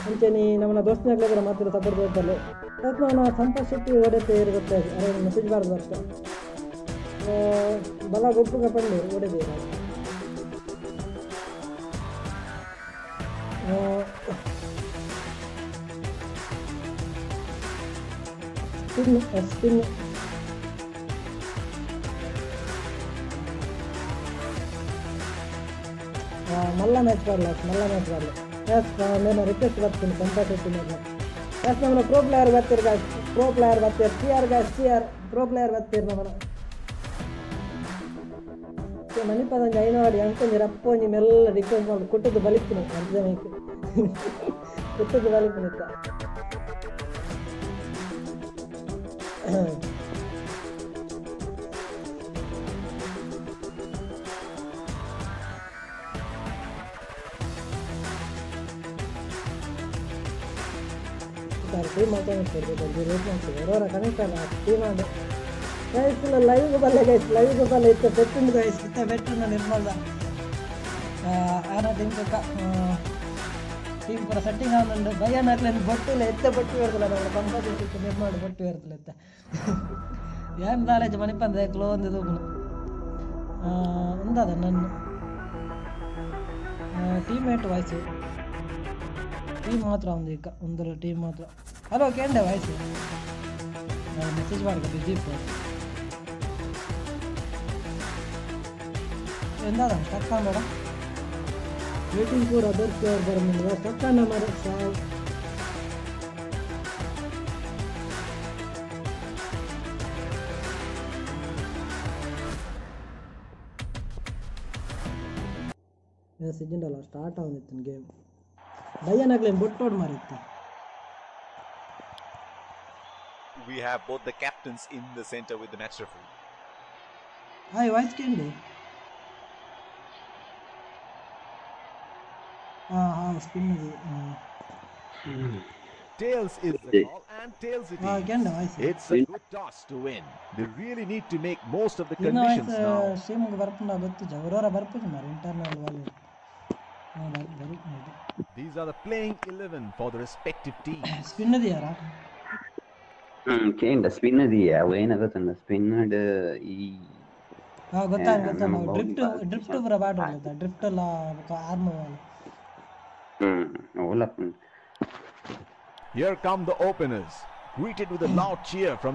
ಮುಂಚೆ ನೀ ನಮ್ಮನ್ನ ದೋಸ್ತಿನಾಗ್ಲಿದ್ರೆ ಮಾತ್ರ ಸಪೋರ್ಟ್ ಗೊತ್ತಲ್ಲ ಇವತ್ತು ನಾನು ಸಂಪತ್ ಶೆಟ್ಟಿ ಓಡೈತೆ ಇರುತ್ತೆ ಅದೇ ಮೆಸೇಜ್ ಬಾರ್ದು ಬರ್ತಾ ಆ, ಬಲ ಗೊಪ್ಪುಗ ಪಂಡು ಓಡಿದೆ ಸ್ಪಿನ್ ಸ್ಪಿನ್ ಆ, ಮಲ್ಲ ಮ್ಯಾಚ್ ಬರಲ್ಲ ಮಲ್ಲ ಮ್ಯಾಚ್ ಬರಲ್ಲ ಎಸ್ నేను ರಿಕ್ವೆಸ್ಟ್ ಬರ್ತೀನಿ ಸಂಪಾದಿಸಿ ಮೇಲೆ ಎಸ್ ನಮ್ಮನ್ನ ಪ್ರೋ ಪ್ಲೇಯರ್ ಬರ್ತೀರಿ ಗಾಯ್ಸ್ ಪ್ರೋ ಪ್ಲೇಯರ್ ಬರ್ತೀರಿ C R guys C R pro player ಬರ್ತೀರಿ ನಮ್ಮನ್ನ ಮಣಿಪದಂಗೆ ಐನವಾಡಿ ಅಂಕೊಂಜಿ ಅಪ್ಪೊಂಜಿ ಮೆಲ್ಲ ರಿಕ್ವೆಸ್ಟ್ ಮಾಡಿ ಕುಟ್ಟದ್ದು ಬಲಿಕ್ತೀನಿ ಅರ್ಜನಕ್ಕೆ ಕುಟ್ಟದ್ದು ಬಲಿಕ್ತೀನಿ ಸರ್ ಟೀಮ್ ಮಾತಾಡ್ತಿರ್ಬೇಕು ಬಂದು ರೇಟ್ ಮಾಡ್ತೀವಿ ಅವರವರ ಕನೆಕ್ಟ್ ಅಲ್ಲ ಟೀಮ್ ಅದು ಗೈಸ್ ಲೈವ್ ಬಲ್ಲ ಗೈಸ್ ಲೈವ್ ಗೊಬ್ಬಲ್ಲ ಇತ್ತು. ಬೆಟ್ಟಿಂದ ಗೈಸ್ ಇತ್ತ ಬೆಟ್ಟುಂಡು ನಿರ್ಮಲ. ಆನ ಟೀಮ್ ಟೀಮ್ ಪೂರ ಸೆಟ್ಟಿಂಗ್ ಆಗುಂಡು ಭಯ ನಾಕ್ಲೇನು ಬೊಟ್ಟಿಲ್ಲ ಎತ್ತ ಬೊಟ್ಟು ಇರ್ತಲ್ಲ ನಾವು ಕಂಪಲ್ಸರಿ ನಿರ್ಮಾಣ ಬೊಟ್ಟು ಇರ್ತಲ್ಲ ಎತ್ತ. ಏನು ನಾಲೆಜ್ ಮಣಿಪಂದ್ರೆ ಕ್ಲೋ ಒಂದು ಇದು ಒಂದಾದ ನನ್ನ. ಟೀಮೇಟ್ ವಾಯ್ಸು ಟೀಮ್ ಮಾತ್ರ ಒಂದು ಈಗ ಒಂದರ ಟೀಮ್ ಮಾತ್ರ. ಹಲೋ ಕೇಂದ ವಯಸ್ಸು ನಾನು ಮೆಸೇಜ್ ಮಾಡಿದೆ ಬಿಜೀಪ್ ಎಂದಾದ? ಸ್ಟಕ್ ಬೇಡ ವೇಟಿಂಗ್ ಫೋರ್ ಅದರ್ ಪ್ಲೇಯರ್ ಬರೋದಿಲ್ಲ ಸ್ಟಕ್ ಮಾಡ ಸಾವು. సెకండ్ ಸ್ಟಾರ್ಟ್ స్టార్ట్ అవుతుంది game Dayanaglen Bottod Maritta. We have both the captains in the center with the match referee. Hi, Vice Candy. Ah, ah, spin is. Uh. Tails is the call and tails it ah, is. It's a good toss to win. They really need to make most of the conditions now. Same varpunda, but the Jaurora varpunda, internal value. These are the playing 11 for the respective teams. Spin ಇದೆಯಾರ ಹ್ಮ್ ಕೇಂಡ spin ಇದೆಯಾ ಅವು ಏನಾಗುತ್ತಂದ ಸ್ಪಿನ್ನಡ್ ಈ ಹಾಂ drift Drift, drift drift ಪೂರ bat drift drift ಎಲ್ಲ arm ಹ್ಮ್ ಓಲಪ್ಪ Here come the openers, greeted with a loud cheer from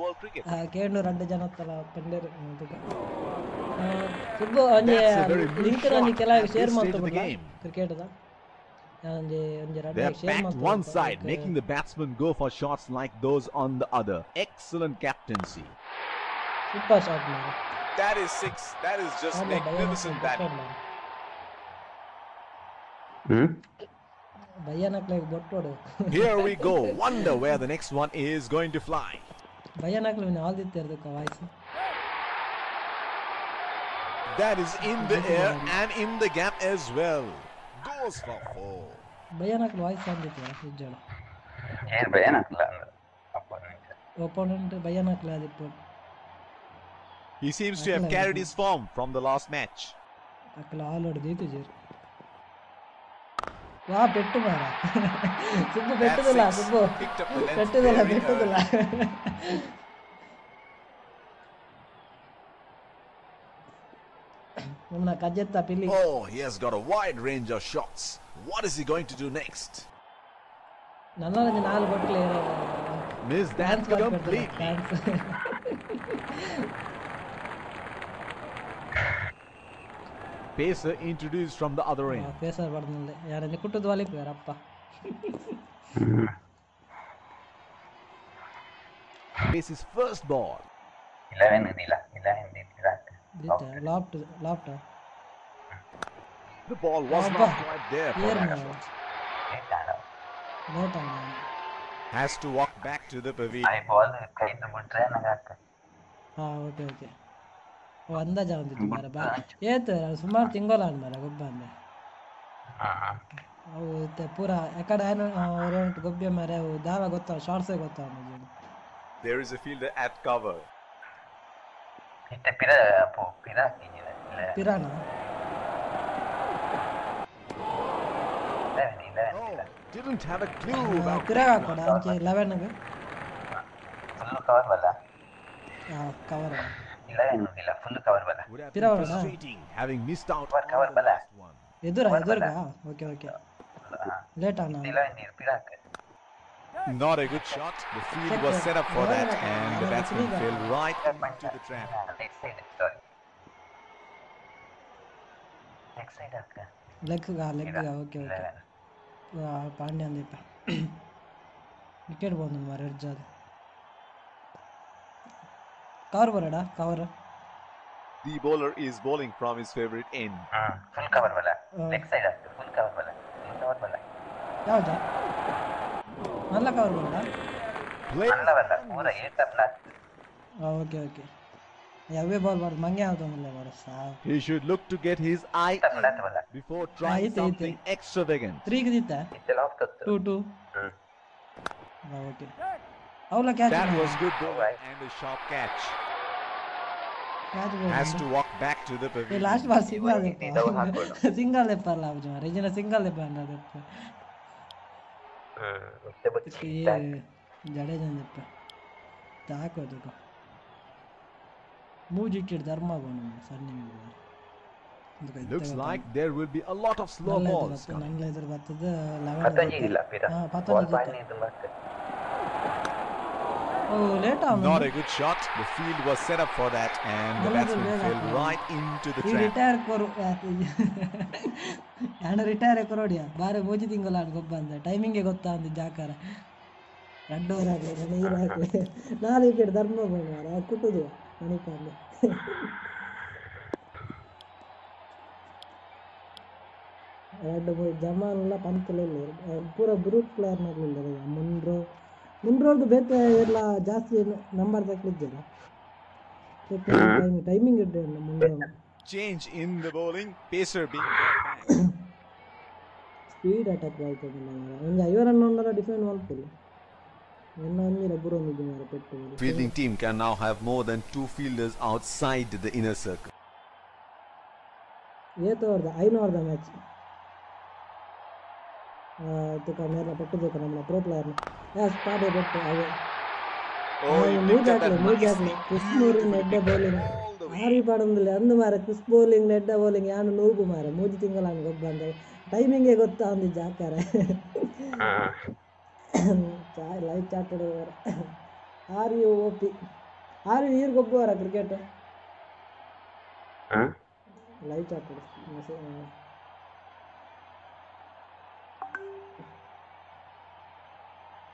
world cricket. ಕೇಂಡು రెండు ಜನ ತಲ ಪಂಡೇರು ಸುಬ್ಬು ಒಂಜಿ That's a very good link shot ಒಂಜಿ ಕೆಲ at share this stage of ಮಾಡ್ತು the game. ಕ್ರಿಕೆಟ್ದ ಒಂಜಿ ಒಂಜಿ They're ಎರಡು share packed one side, making the batsman go for shots like those on the other. Excellent captaincy. Super shot ಮಾಡಿ That is six. That is just magnificent batting. Hmm Here we go. Wonder where the next one is going to fly. ಭಯಾನಕ್ಲು ನೀನು ಆಲ್ದಿತ್ತೆ ಇರ್ದಕ್ಕ voice That is in the air and in the gap as well. Goes for four. ಭಯಾನಕ್ಲು voice ಅಂದಿತ್ತು ಫ್ರಿಜ್ಜಳ ಏನ್ ಭಯ ಏನಾಗಲ್ಲ ಅಪ್ಪ He seems to have carried his form from the last match. ಅಕ್ಕಲ ಆಲ್ ಹೊಡೆದೈತು ಜೀರ್ వా పెట్టు మారా సుబ్బు పెట్టుదల సుబ్బు పెట్టుదల పెట్టుదల ఉన్న కజెత్తా పిల్లి ఓ he has got a wide range of shots what is he going to do next నన్నది నాలుగు కొట్టలేరు miss dance complete pacer introduced from the other end. Pacer வரதுல first ball. 11 Nila, 11 Nila. The ball was not quite there for an Has to walk back to the pavilion. I ball kind of ah, okay, okay. ಅಂದಾಜ ಒಂದಿತ್ತು ಮಾರ ಬಾ ಏತು ಸುಮಾರು ತಿಂಗೋಲ ಅಂದ್ ಮಾರ ಗೊಬ್ಬ ಅಂದೆ ಅವು ಇತ್ತೆ ಪೂರ ಎಕಡೆ ಏನು ಅವ್ರೇನು ಗೊಬ್ಬೆ ಮಾರೆ ಅವು ದಾವ ಗೊತ್ತಾವ ಶಾರ್ಟ್ಸೇ ಗೊತ್ತಾವ ನಿಜ There is a fielder at cover. ಇತ್ತೆ ಪಿರ ಪೋ ಪಿರ ಹಾಕಿದ್ದೀರ ಇಲ್ಲ ಪಿರಾಣ ಇಲೆವೆನ್ ಇಲೆವೆನ್ Oh, ಇಲ್ಲ didn't have a clue about ಪಿರಾಗ ಹಾಕೋಡ ಅಂಚೆ ಲೆವೆನ್ಗೆ ಫುಲ್ ಕವರ್ ಬಲ್ಲ ಕವರ್ ಇಲೆವೆನ್ ಇಲ್ಲ ಫುಲ್ ಕವರ್ ಬಲ್ಲ would have Pira been varada? frustrating having missed out Cover, on cover the bala. last one. ಎದುರ ಎದುರ್ಗ okay okay late ಆನ Eleven ನೀರು ಪಿರ ಹಾಕ Not a good shot. The field was set up for that, and the batsman fell right into the trap. Leg side sorry leg side ಹಾಕ ಲೆಗ್ಗ ಲೆಗ್ಗ okay okay Eleven Pandya ಅಂದಿಪ್ಪ wicket ಬಂದು ಮಾರ ಎಡ್ಜಾದ cover ಬರಡ cover The bowler is bowling from his favorite end. Hmm full cover ಬಲ್ಲ leg side ಹಾಕ್ತು full cover ಬಲ್ಲ full cover ಬಲ್ಲ ಯಾವ್ದಾ ನಲ್ಲ cover ಬರಡ Play ಅಲ್ಲ ಬಲ್ಲ ಪೂರ ಏಟ್ ಅಪ್ಲ ಓಕೆ ಓಕೆ ಯಾವೇ ಬಾಲ್ ಬಾರ್ದು ಮಂಗೆ ಯಾವ್ದು ಅಂದಿಲ್ಲ ಮಾರ ಸಾ He should look to get his eye ಅಪ್ಲ in ಬಲ್ಲ before trying ಐತೆ, ಐತೆ. something extravagant. ತ್ರೀಗೆ ದಿತ್ತ ಇತ್ತೆಲ್ಲ ಹೋಗ್ತತ್ತು ಟೂ ಟೂ ಹ್ಮ್ ಓಕೆ ಅವಳ catch That was good bowling and a sharp catch. Catch Has to walk back to the ಏ pavilion. Last ball single ಇದು ಹಾಕ್ಬೋದು. Single ಲೆಪ್ಪ ಅಲ್ಲ ಅವು ರೆಜಿನ single ಲೆಪ್ಪ ಅನ್ನೋದಪ್ಪ ಹ್ಮ್ ಮತ್ತೆ ಬಚ್ಚಿ ಏ ಜಡೇಜನ್ ಲೆಪ್ಪ ತಾಕೋದು ಮೂಜಿಟ್ಟಿಡ್ ಧರ್ಮ ಗೋಣ ಸನ್ನಿ Looks like there will be a lot of slow balls. coming. ನಂಗ್ಲ ಎದುರು ಬರ್ತದ ಪತ್ತಂಜಿ ಇಲ್ಲ ಪಿರ ಹಾ ಬಾಲ್ ಪತ್ತೊಂದು ಬಾಲ್ ಇದು ಬರ್ತದೆ oh late Not a good shot. The field was set up for that, and the Bowler batsman ಬೇಗ fell ಹಾಕ್ತಾರೆ. right into the ಈ trap. ರಿಟೈರ್ ಕೊರು ಯಾಣ ರಿಟೈರ್ ಕೊರೋಡಿಯ ಬಾರಿ ಮೂಜಿ ತಿಂಗಳ ಗೊಬ್ಬ ಅಂದ ಟೈಮಿಂಗ್ಗೆ ಗೊತ್ತಾ ಅಂದ ಜಾಕಾರ ಎರಡು ಓವರ್ ಆಗಲಿ ನೀರು ಹಾಕಲಿ ನಾಲ್ಕು ವಿಕೆಟ್ ಧರ್ಮ ಬಂದ ಕುಟ್ಟುದು ಮಣಿಪ ಅಂದೆ ಎರಡು ಮೂರು ಜಮಾನೆಲ್ಲ ಪಂತಲ್ಲ ಪೂರ ಗ್ರೂಪ್ ಪ್ಲೇಯರ್ ಮಾಡಲಿಲ್ಲ ಮುಂಡ್ರು ನಿಮ್ರವ್ರದ್ದು ಬೇತೆ ಎಲ್ಲ ಜಾಸ್ತಿ ನಂಬರ್ ತಕ್ಕಿದ್ದೀರ ಟೈಮಿಂಗ್ ಇಡ್ರಿ ಮುಂದೆ change in the bowling pacer be speed attack ಆಯ್ತು ನನಗೆ ಐವರ್ ಅನ್ನೊಂದರ ಡಿಫೆಂಡ್ ಮಾಡ್ತಿಲ್ಲ Fielding team can now have more than two fielders outside the inner circle. ಏತ್ ಓವರ್ದ ಐನೂರ್ದ ಮ್ಯಾಚ್ இதுக்கு நேரில் பட்டு தூக்க ನಮ್ಮ ப்ரோ பிளேயர்னு ஏ ஸ்பாடே பட்டு அது மூஜாக்கில் மூஜாக்கில் ಮೂರು நெட்ட ಬೌಲಿಂಗ್ ಭಾರಿ ಪಡಂದಿಲ್ಲ ಅಂದು ಮಾರ ಕ್ರಿಸ್ ಬೌಲಿಂಗ್ ನೆಡ್ಡ ಬೌಲಿಂಗ್ ಯಾನು ನೂಗು ಮಾರ. ಮೂಜಿ ತಿಂಗಳ ಗೊಬ್ಬ ಅಂತ ಟೈಮಿಂಗೇ ಗೊತ್ತಾ ಒಂದು ಜಾಕಾರ? Live ಚಾಟೆಡ್ ಹೊಡೆದವರ. Are you O P are you ಇವ್ರಿಗೆ ಒಬ್ಬವರ cricket live chat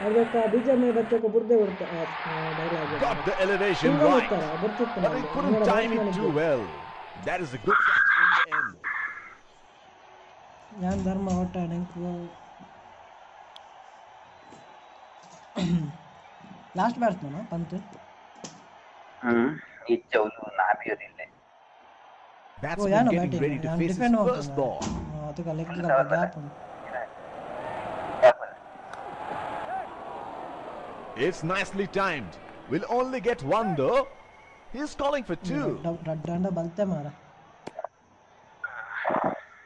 PUBG PUBG ಇಡು ನಮ್ಮ ಪಬ್ಜಿಗ ಲಾಕ್ಡೌನ್ ಅಲ್ಲಿ ಗೊಬ್ಬಂದಿತ್ತಾನೆ ಅದಕ್ಕೆ ಬಿ ಜೆ ಎಮ್ ಬಚ್ಚಕ್ಕೆ ಬುರ್ದೆ ಬಿಡ್ತಾ dialogue Got the elevation single right, ಇರ್ತಾರೆ ಬರ್ತಿತ್ತು but he couldn't time it too well. That is a good catch. ഞാൻ ധർമ്മ ഓട്ടാണ് എനിക്ക് ಲಾಸ್ಟ್ ಬ್ಯಾಟ್ಸ್ಮನ್ ಪಂತ್ ಹ್ಮ್ ಈ ಚೌಲು ನಾಭಿಯವರಿಲ್ಲ ಓ Batsman ಯಾನು getting ready ಬ್ಯಾಟಿಂಗ್ to ನಾನು It's nicely timed. We'll only get one though. He's calling for two. ರಡ್ಡ ಅಂಡ ಬಲ್ತೆ ಮಾರ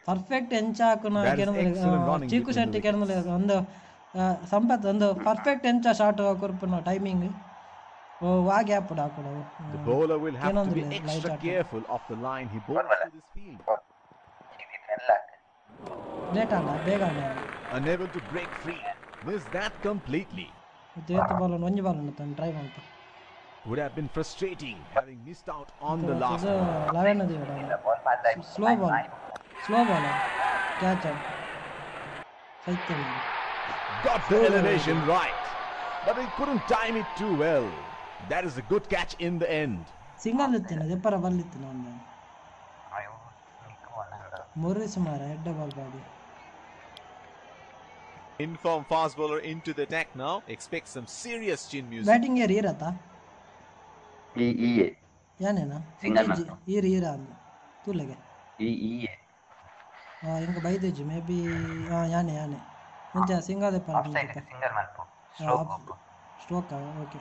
perfect ಎಂಚ ಹಾಕೋಣ That is excellent running chikoo between the Shetty ಕೆಳಮಲೆ ಒಂದು ಆ, ಸಂಪತ್ ಒಂದು ಪರ್ಫೆಕ್ಟ್ ಎಂಚ ಶಾಟ್ ಕೊರ್ಪುನ ಟೈಮಿಂಗ್ ಓ ವಾ gap ಹಾಕೊಡ The bowler will have to be Kenondu le, extra light out. careful of the line he bowls to this field. Late ಆಡ ಬೇಗ ಆಡ Unable to break free. Missed that completely. ಮತ್ತೆ ಏತ್ ball ಒಂಜಿ ball ಉಂಟು try ಮಾಡ್ತ Would have been frustrating having missed out on the last ಇದು one. Eleven ಅದಿ slow ball slow ball catch add ಸೈತ್ Got the elevation right. But he couldn't time it too well. That is a good catch in the end. Single ಇತ್ತೇನೆ ದೆಪ್ಪರ ಬಲ್ಲಿತ್ತು ಒಂದು ಮೂರು ಸುಮಾರು ಎಡ್ಡ ball body In-form fast bowler into the attack now. Expect some serious chin music. Batting here, here, था. ये ई है. Yeah, na. Single ना. ये ये रहा हमने. तू लगे. ये ई है. हाँ इनका भाई देजी मैं भी हाँ याने yeah, na, सिंगल दे पार्टी. ऑफसाइड है सिंगल मार पो. Stroke. Stroke okay.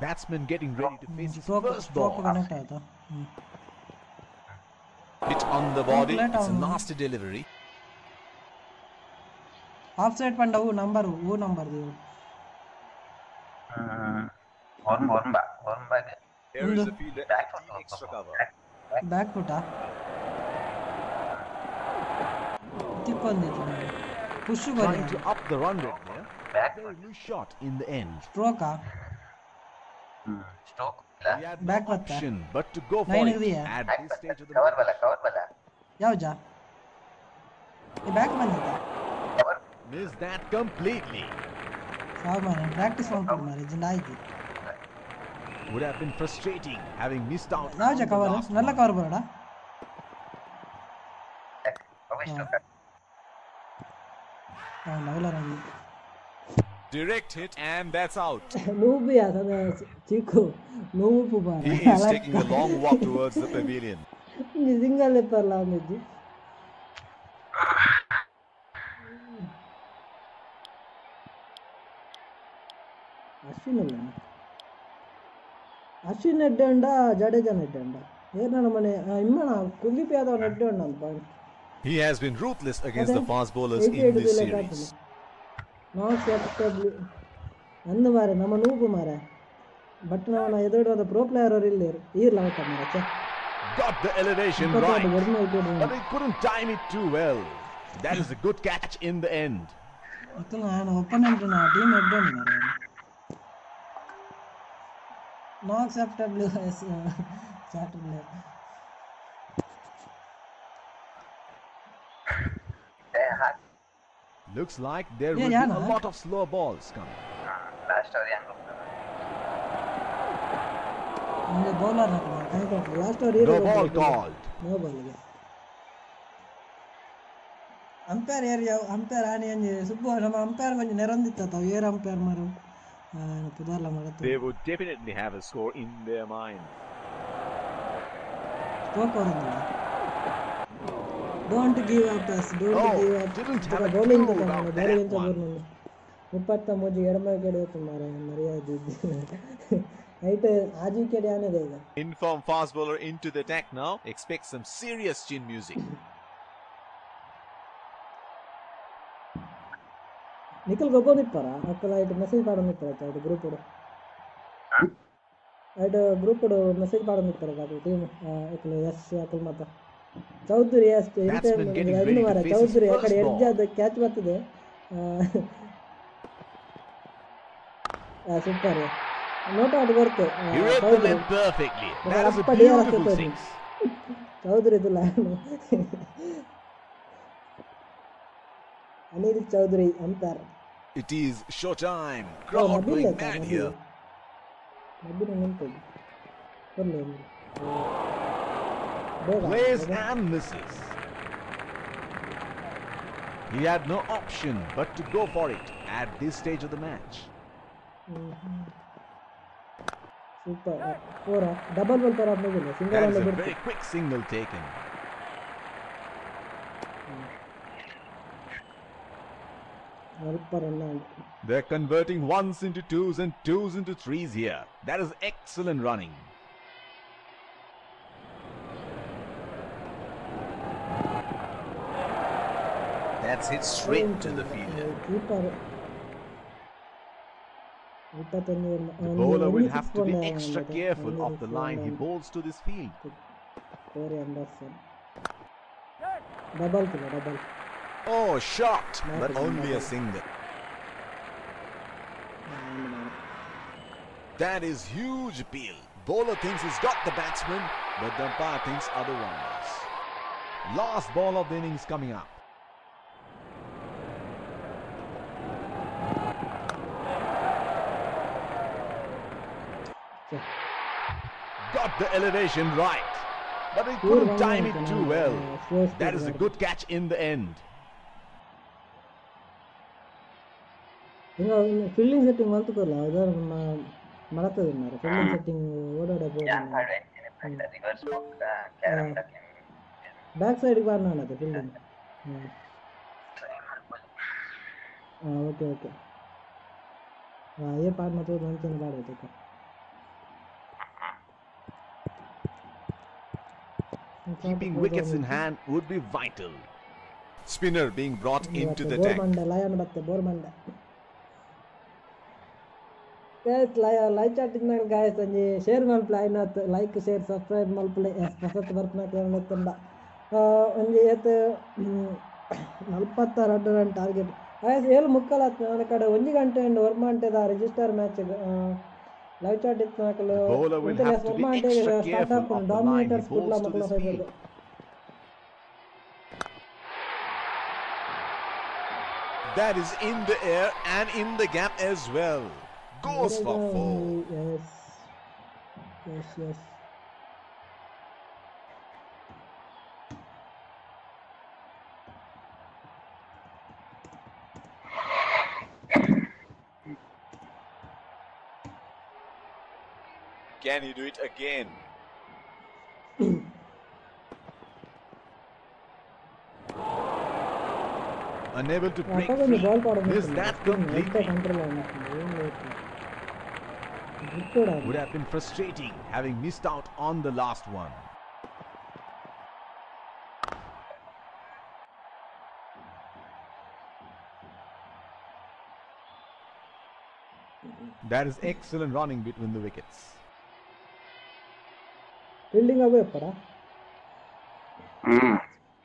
Batsman getting ready to face his first ball. It's on the body. It's a nasty delivery. Of side ಪಂಡ ಹೂ number who number Devu ಒರ್ಮ ಒರ್ಮ ಒರ್ಮಗೆ Here is Undu. the fielder Back acting foot. extra cover. Back ಫುಟಾ ತಿಕ್ಕೊಂದಿತ್ತು push Trying ಬರೀ to up the run rate there. Back Very loose shot in the end. ಸ್ಟ್ರೋಕಾ stroke He had Back no ಬರ್ತಾ? option but to go for Nine it ಇದೆಯಾ? at this stage of the cover match. ಬಲ cover ಬಲ ಯಾವ ಜಾ ಈ back ಬಂದಿದ್ದ cover Missed that completely. Practice on oh. Would have been frustrating having missed out. Raja cover, nalla cover barada. Direct hit and that's out. Chico, no He is taking a long walk towards the pavilion. Ashwin ಅಲ್ಲ ಅಶ್ವಿನ್ ನೆಡ್ಡೆ ಉಂಡ ಜಡೇಜಾ ನೆಡ್ಡೆ ಉಂಡ ಏನ ಮನೆ ಇಮ್ಮಣ ಕುಲ್ದೀಪ್ ಯಾದವ್ ನೆಡ್ಡೆ ಉಂಡ ಅಂತ point He has been ruthless against the fast bowlers in this series. Not capable. ಅಂದ ಮಾರೆ ನಮ್ಮ ನೂಬು ಮಾರೆ ಬಟ್ ನಾವು ಎದುರು ಒಂದು ಪ್ರೋ ಪ್ಲೇಯರ್ ಅವರು ಇಲ್ಲಿ ಇರ್ಲ ಔಟ್ ಮಾರಚ್ಚ Got the elevation right, but he couldn't time it too well. That is a good catch in the end. ಅತ್ತನ ನಾನು ಒಪ್ಪನ್ ಅಂದ್ರೆ ನಾ ಟೀಮ್ ಹೆಡ್ ಮಾರೆ No acceptably yes Saturday Looks like there Yeah, will yeah, be a no. lot of slow balls coming. Last ಅವ್ರು ಹೆಂಗ್ ಒಂದು bowler ಕೈ ಕೊಟ್ಟರು ಲಾಸ್ಟ್ ಅವ್ರು No ball called. No ಬಾಲ್ಗೆ umpire air ಯಾವ ಅಂಪೈರ್ ಆಣಿ ಅಂಜಿ ಸುಬ್ಬು ನಮ್ಮ ಅಂಪೈರ್ ಕೊಂಚ ನೆರೊಂದಿತ್ತ ತಾವು ಏರ್ ಅಂಪೈರ್ ಮಾರು ಪುದಾರ್ಲ ಮಾಡತ್ತು They would definitely have a score in their mind. Stroke ಅವರೊಂದಿಲ್ಲ don't give up us don't Oh, give up didn't have a bowling clue about that bowling one. Burn ಮುಪ್ಪತ್ತ ಮೂಜಿ ಎಡಮ ಕೆಡೆಯುತ್ತೆ ಮಾರ ಮರ್ಯಾದೆ ಐಟ್ ಆಜಿ ಕೆಡೆ ಆನೆದೆ ಈಗ Inform fast bowler into the attack now. Expect some serious chin music. Nikhil ಒಬ್ಬನು ಇಪ್ಪಾರ ಅಕ್ಕಲ ಇಟ್ಟು message ಮಾಡೋದು ಇರ್ತಾರೆ ಆಯ್ತಾ ಇದು ಗ್ರೂಪ್ ಇಡು ಆಯ್ತು ಗ್ರೂಪ್ ಇಡು ಮೆಸೇಜ್ ಮಾಡೋದು ಇರ್ತಾರೆ ಅದು? ಟೀಮ್ ಅಕ್ಕಲ ಎಸ್ ಅಕ್ಕಲ ಮಾತ ಚೌಧರಿ ಅಷ್ಟೇ ಐದು ವಾರ ಚೌಧರಿ ಆ ಕಡೆ ಎಡ್ಜ್ ಆದ ಕ್ಯಾಚ್ ಬರ್ತಿದೆ. ಸೂಪರ್ ನೋಟ ಅದು ಬರುತ್ತೆ. ಅಪ್ಪ ಡಿಯರ್ ಆಗ್ತದೆ ಚೌಧರಿ. ಇದು ಲ್ಯಾನ್ ಅನಿಲ್ ಚೌಧರಿ ಅಂತಾರೆ. It is showtime. Crowd oh, going mad here. Plays and misses. He had no option but to go for it at this stage of the match. Super. Double ball per That's a very quick single taken. They're converting ones into twos and twos into threes here. That is excellent running. That's hit straight to the fielder. The bowler will have to be extra careful of the line he bowls to this field. Double double. Oh, shot, but only a single. That is huge appeal. Bowler thinks he's got the batsman, but the umpire thinks otherwise. Last ball of the innings coming up. Got the elevation right, but he couldn't time it too well. That is a good catch in the end. ಹಿಂಗ fielding setting ಮಲ್ತುಕೋಲ್ಲ ಅದರ ಮಳತದೆ ಮಾರೆ fielding setting ಓಡಾಡ reverse carrom back ಸೈಡ್ಗೆ bar ನಾನು ಅದು fielding ಹ್ಞೂ ಹಾಂ okay okay ಹಾಂ ఏ పాట మాత్రం మంచిగా పాడదు ఇక Keeping wickets in hand would be vital. Spinner being brought into the bore deck. ಮಂಡ lion ಬತ್ತೆ ಬೋರ್ ಮಂಡ Guys ಲಯ ಲೈಕ್ ಚಾಟಿಂಗ್ ಗಾಯಸ್ ಅಂಜಿ ಶೇರ್ ಮಲ್ಪಲೆ ಐನಾತ್ ಲೈಕ್ ಶೇರ್ ಸಬ್ಸ್ಕ್ರೈಬ್ ಮಲ್ಪಲೆ ಹೊಸತ್ ಬರ್ಪನಾಕ ಎತ್ತಂಡ ಒಂಜಿ ಏತ್ ನಲ್ಪತ್ತ ರಡ್ಡು ರನ್ ಟಾರ್ಗೆಟ್ ಗಾಯಸ್ ಏಳು ಮುಕ್ಕಲ್ ಆತ್ ನನ್ನ ಕಡೆ. ಒಂಜಿ ಗಂಟೆ ಅಂಡ್ ವರ್ಮ ಅಂಟೆದ ರಿಜಿಸ್ಟರ್ ಮ್ಯಾಚ್ ಲೈವ್ ಚಾಟ್ ಇತ್ತು ನಾಕಲು The bowler start he dominators Kudla ಮಕ್ಕಳ field. That is in the air and in the gap as well. Goes for four. Yes. Yes, yes. Can he do it again? unable to break free, missed that completely. Would have been frustrating having missed out on the last one. That is excellent running between the wickets. Building away, para. Pada. Hmm.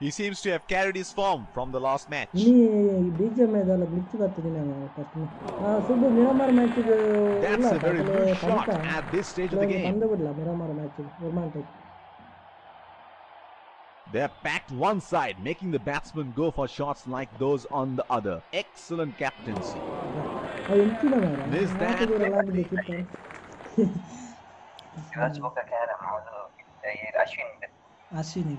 He seems to have carried his form from the last match. That's a very good shot at this stage of the game. They're packed one side, making the batsmen go for shots like those on the other. Excellent captaincy. This, that. Ashwin. Ashwin,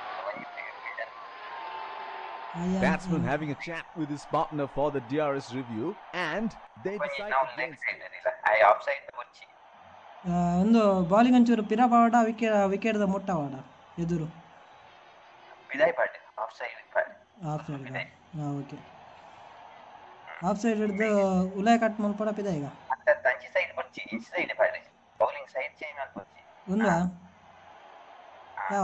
Batsman having a chat with his partner for the DRS review and they decide against ಒಂದು bowling ಒಂಚೂರು ಪಿರಾಪಾಡ wicket ವಿಕೆಟ್ದ ಮುಟ್ಟವಾಡ ಎದುರು. Off side ಹಾಂ okay off side ಹಿಡಿದು ಉಲಾಯ cut ಮಲ್ಪಡ ಪಿದ ಈಗ. ಬೌಲಿಂಗ್ ಸೈಡ್ ಚೇಂಜ್ ಮಾಡ್ಬೋದು ಯಾವ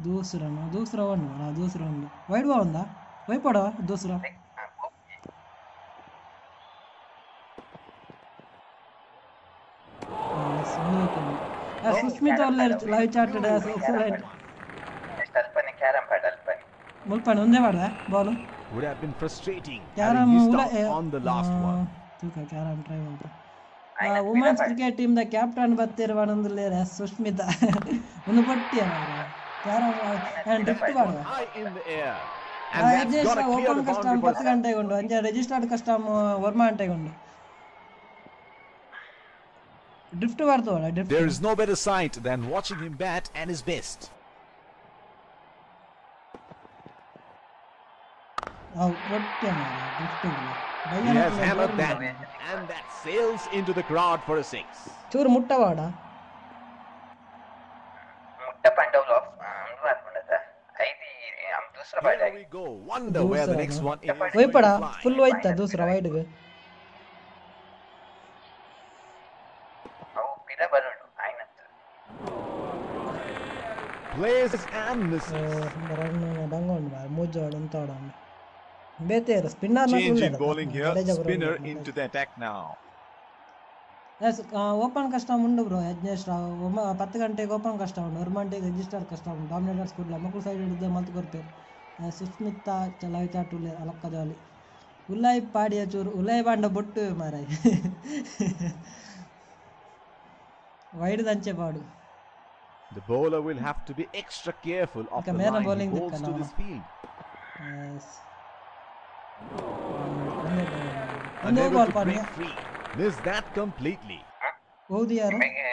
ಪಂಚ From his Ah, favorite ವೈತದ end. ಓ ಪಾಡು పాడు దూసరా దూసరానా దూసరా వన్ ఆ దూసరా ఉంది వైట్ బాగుందా వైపడవా దూసరా సుస్మిత వాళ్ళ live chatted excellent next అల్పని carrom పాడు అల్పని ముల్పని ఉందే వాడా ball Would have been frustrating carrom having missed out on the last one. ತೂಕ ಕ್ಯಾರಮ್ ಟ್ರೈ ಮಾಡ್ತಾ women's cricket team the captain ಬತ್ತಿರುವನೊಂದು Sushmita ಒಂದು ಪಟ್ಟಿಯ There is no better sight than watching him bat at his best. He has hammered and that sails into the crowd for a six. Chur mutta vada. going to fly. Full ಹೋಯ್ತಾ ದೂಸರ ವೈಡ್ಗೆ అవు పిడ బరుడు ఆయన Plays and misses. Run ದಂಗೊಂಡು ಮಾರ ಮೂಜೋಡು ಅಂತ ಆಡೋಣ ಬೇತೇರು spinner Changing bowling here. Spinner into the attack now. Yes open ಕಷ್ಟ ಉಂಡು bro Yagnesh Rao ಒಮ್ಮ ಪತ್ತು ಗಂಟೆಗೆ ಓಪನ್ ಕಷ್ಟ ಉಂಡು ಒಂದು ಗಂಟೆಗೆ ರಿಜಿಸ್ಟರ್ ಕಷ್ಟ ಉಂಡು ಡಾಮಿನೇಟರ್ಸ್ ಕೊಡಲ ಮಕ್ಕಳು ಸೈಡ್ ಹಿಡಿದು ಮಲ್ತು ಕೊಡ್ತೇವೆ ಸುಸ್ಮಿತಾ ಚಲಾವಿ ಚಾಟುಲೆ ಅಲಕ್ಕ ಜಾಲಿ ಉಲ್ಲಾಯಿ ಪಾಡಿಯ ಚೂರು ಉಲ್ಲಾಯಿ ಬಾಂಡ ಬೊಟ್ಟು ಮಾರಾಯ ವೈಡ್ ದಂಚೆ ಪಾಡು The bowler will have to be extra careful of Okay, the ಮೇನ line he bowling bowls to ದಿಕ್ಕಲ್ಲ this field. S ಒಂದೇ Unable ball to ಪಾಡಿಯ break free. Missed that completely. ಹೌದು ಯಾರು ನಿಮಗೆ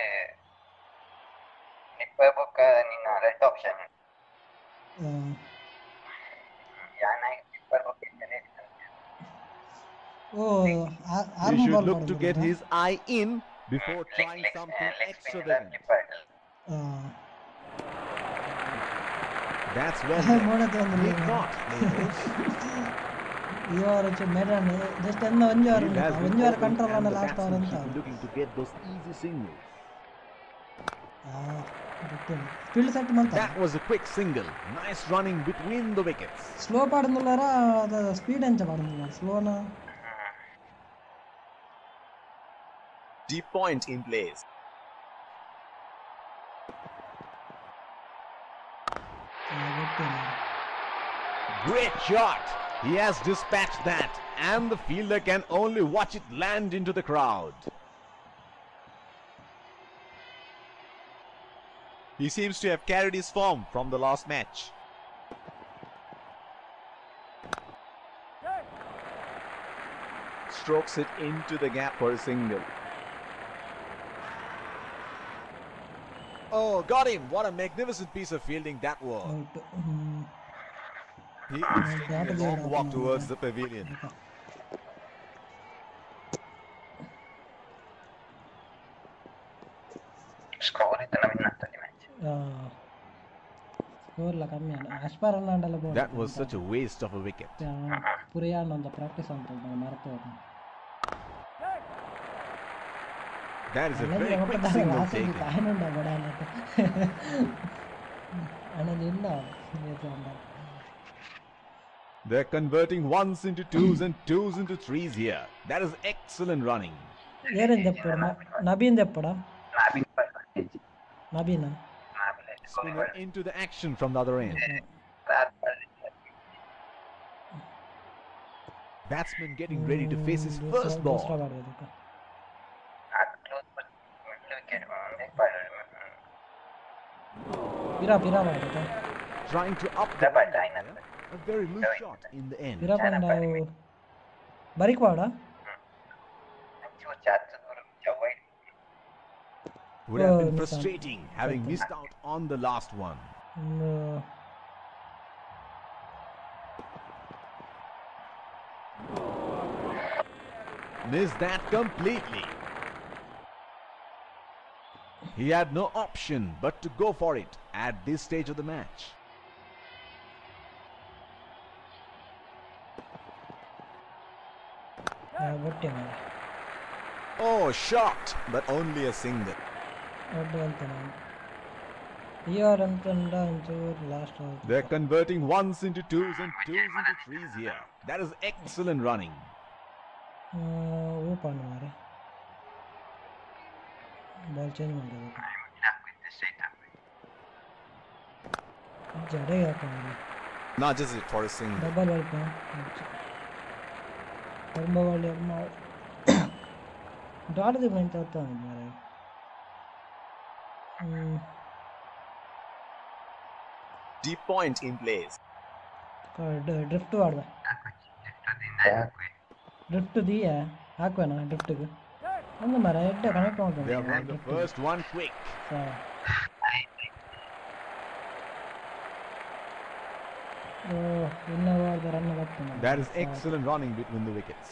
ನಿಪ್ಪ ಬುಕ್ಕ ನಿನ್ನ ರೆಡ್ ಆಪ್ಷನ್ ಆ, ಯಾನ ನಿಪ್ಪ ಬುಕ್ ಇದ್ದರೆ ಓ He arm should ball look to get his eye in before trying something extravagant. ನಿಪ್ಪ That's well ಮೋಡ done. ತೊಂದ್ರೆ He caught. Lewis. ಈ ವಾರ ಚು ಮೇಡನ್ ಜಸ್ಟ್ ಎಂದ ಒಂಜು ವಾರ He ಉಂಟು. has been ಒಂಜು ವಾರ open ಕಂಟ್ರೋಲ್ and ಅನ್ನ the ಲಾಸ್ಟ್ ಅವರ್ batsman ಅಂತ should be looking to get those easy singles. Field set ಮಾಡ್ತಾರೆ That was a quick single. Nice running between the wickets. Slow ಪಾಡುದಿಲ್ಲಾರ ಅದ speed ಎಂಚ ಪಾಡುದಿಲ್ಲ ಸ್ಲೋನ Deep point in place. ಗೊತ್ತಿಲ್ಲ Great shot. He has dispatched that, and the fielder can only watch it land into the crowd. He seems to have carried his form from the last match. Strokes it into the gap for a single. Oh, got him. What a magnificent piece of fielding that was. He is taking a long walk towards the pavilion. That was such a waste of a wicket. That is a very quick signal taken. They're converting ones into twos and twos into threes here. That is excellent running. Nabin Nabin Nabina. Spinner into the action from the other end. Batsman getting ready to face his first ball. Trying to up the ball. A very loose shot in the end. ಬರೀಕ್ would have been frustrating having missed out on the last one. No. Missed that completely. He had no option but to go for it at this stage of the match. Oh, shot, but only a single. Here and last They're converting ones into twos and twos into threes here. That is excellent running. वो पाने मारे ball change मार just for a single double Double पे कर्म वाले मार डाल दे मैं तो तो मारे ಹ್ಞೂ Deep point in place. Drift ಮಾಡ್ದ ಡ್ರಿಫ್ಟ್ ದೀಯ ಹಾಕುವನ ಡ್ರಿಫ್ಟ್ಗೆ ಒಂದು ಮರ ಎಡ್ಡ connect They have run the ಮಾಡ್ಕೊಂಡು first one quick. ಇನ್ನೋವಾದ ರನ್ ಬರ್ತಾನೆ That is excellent running between the wickets.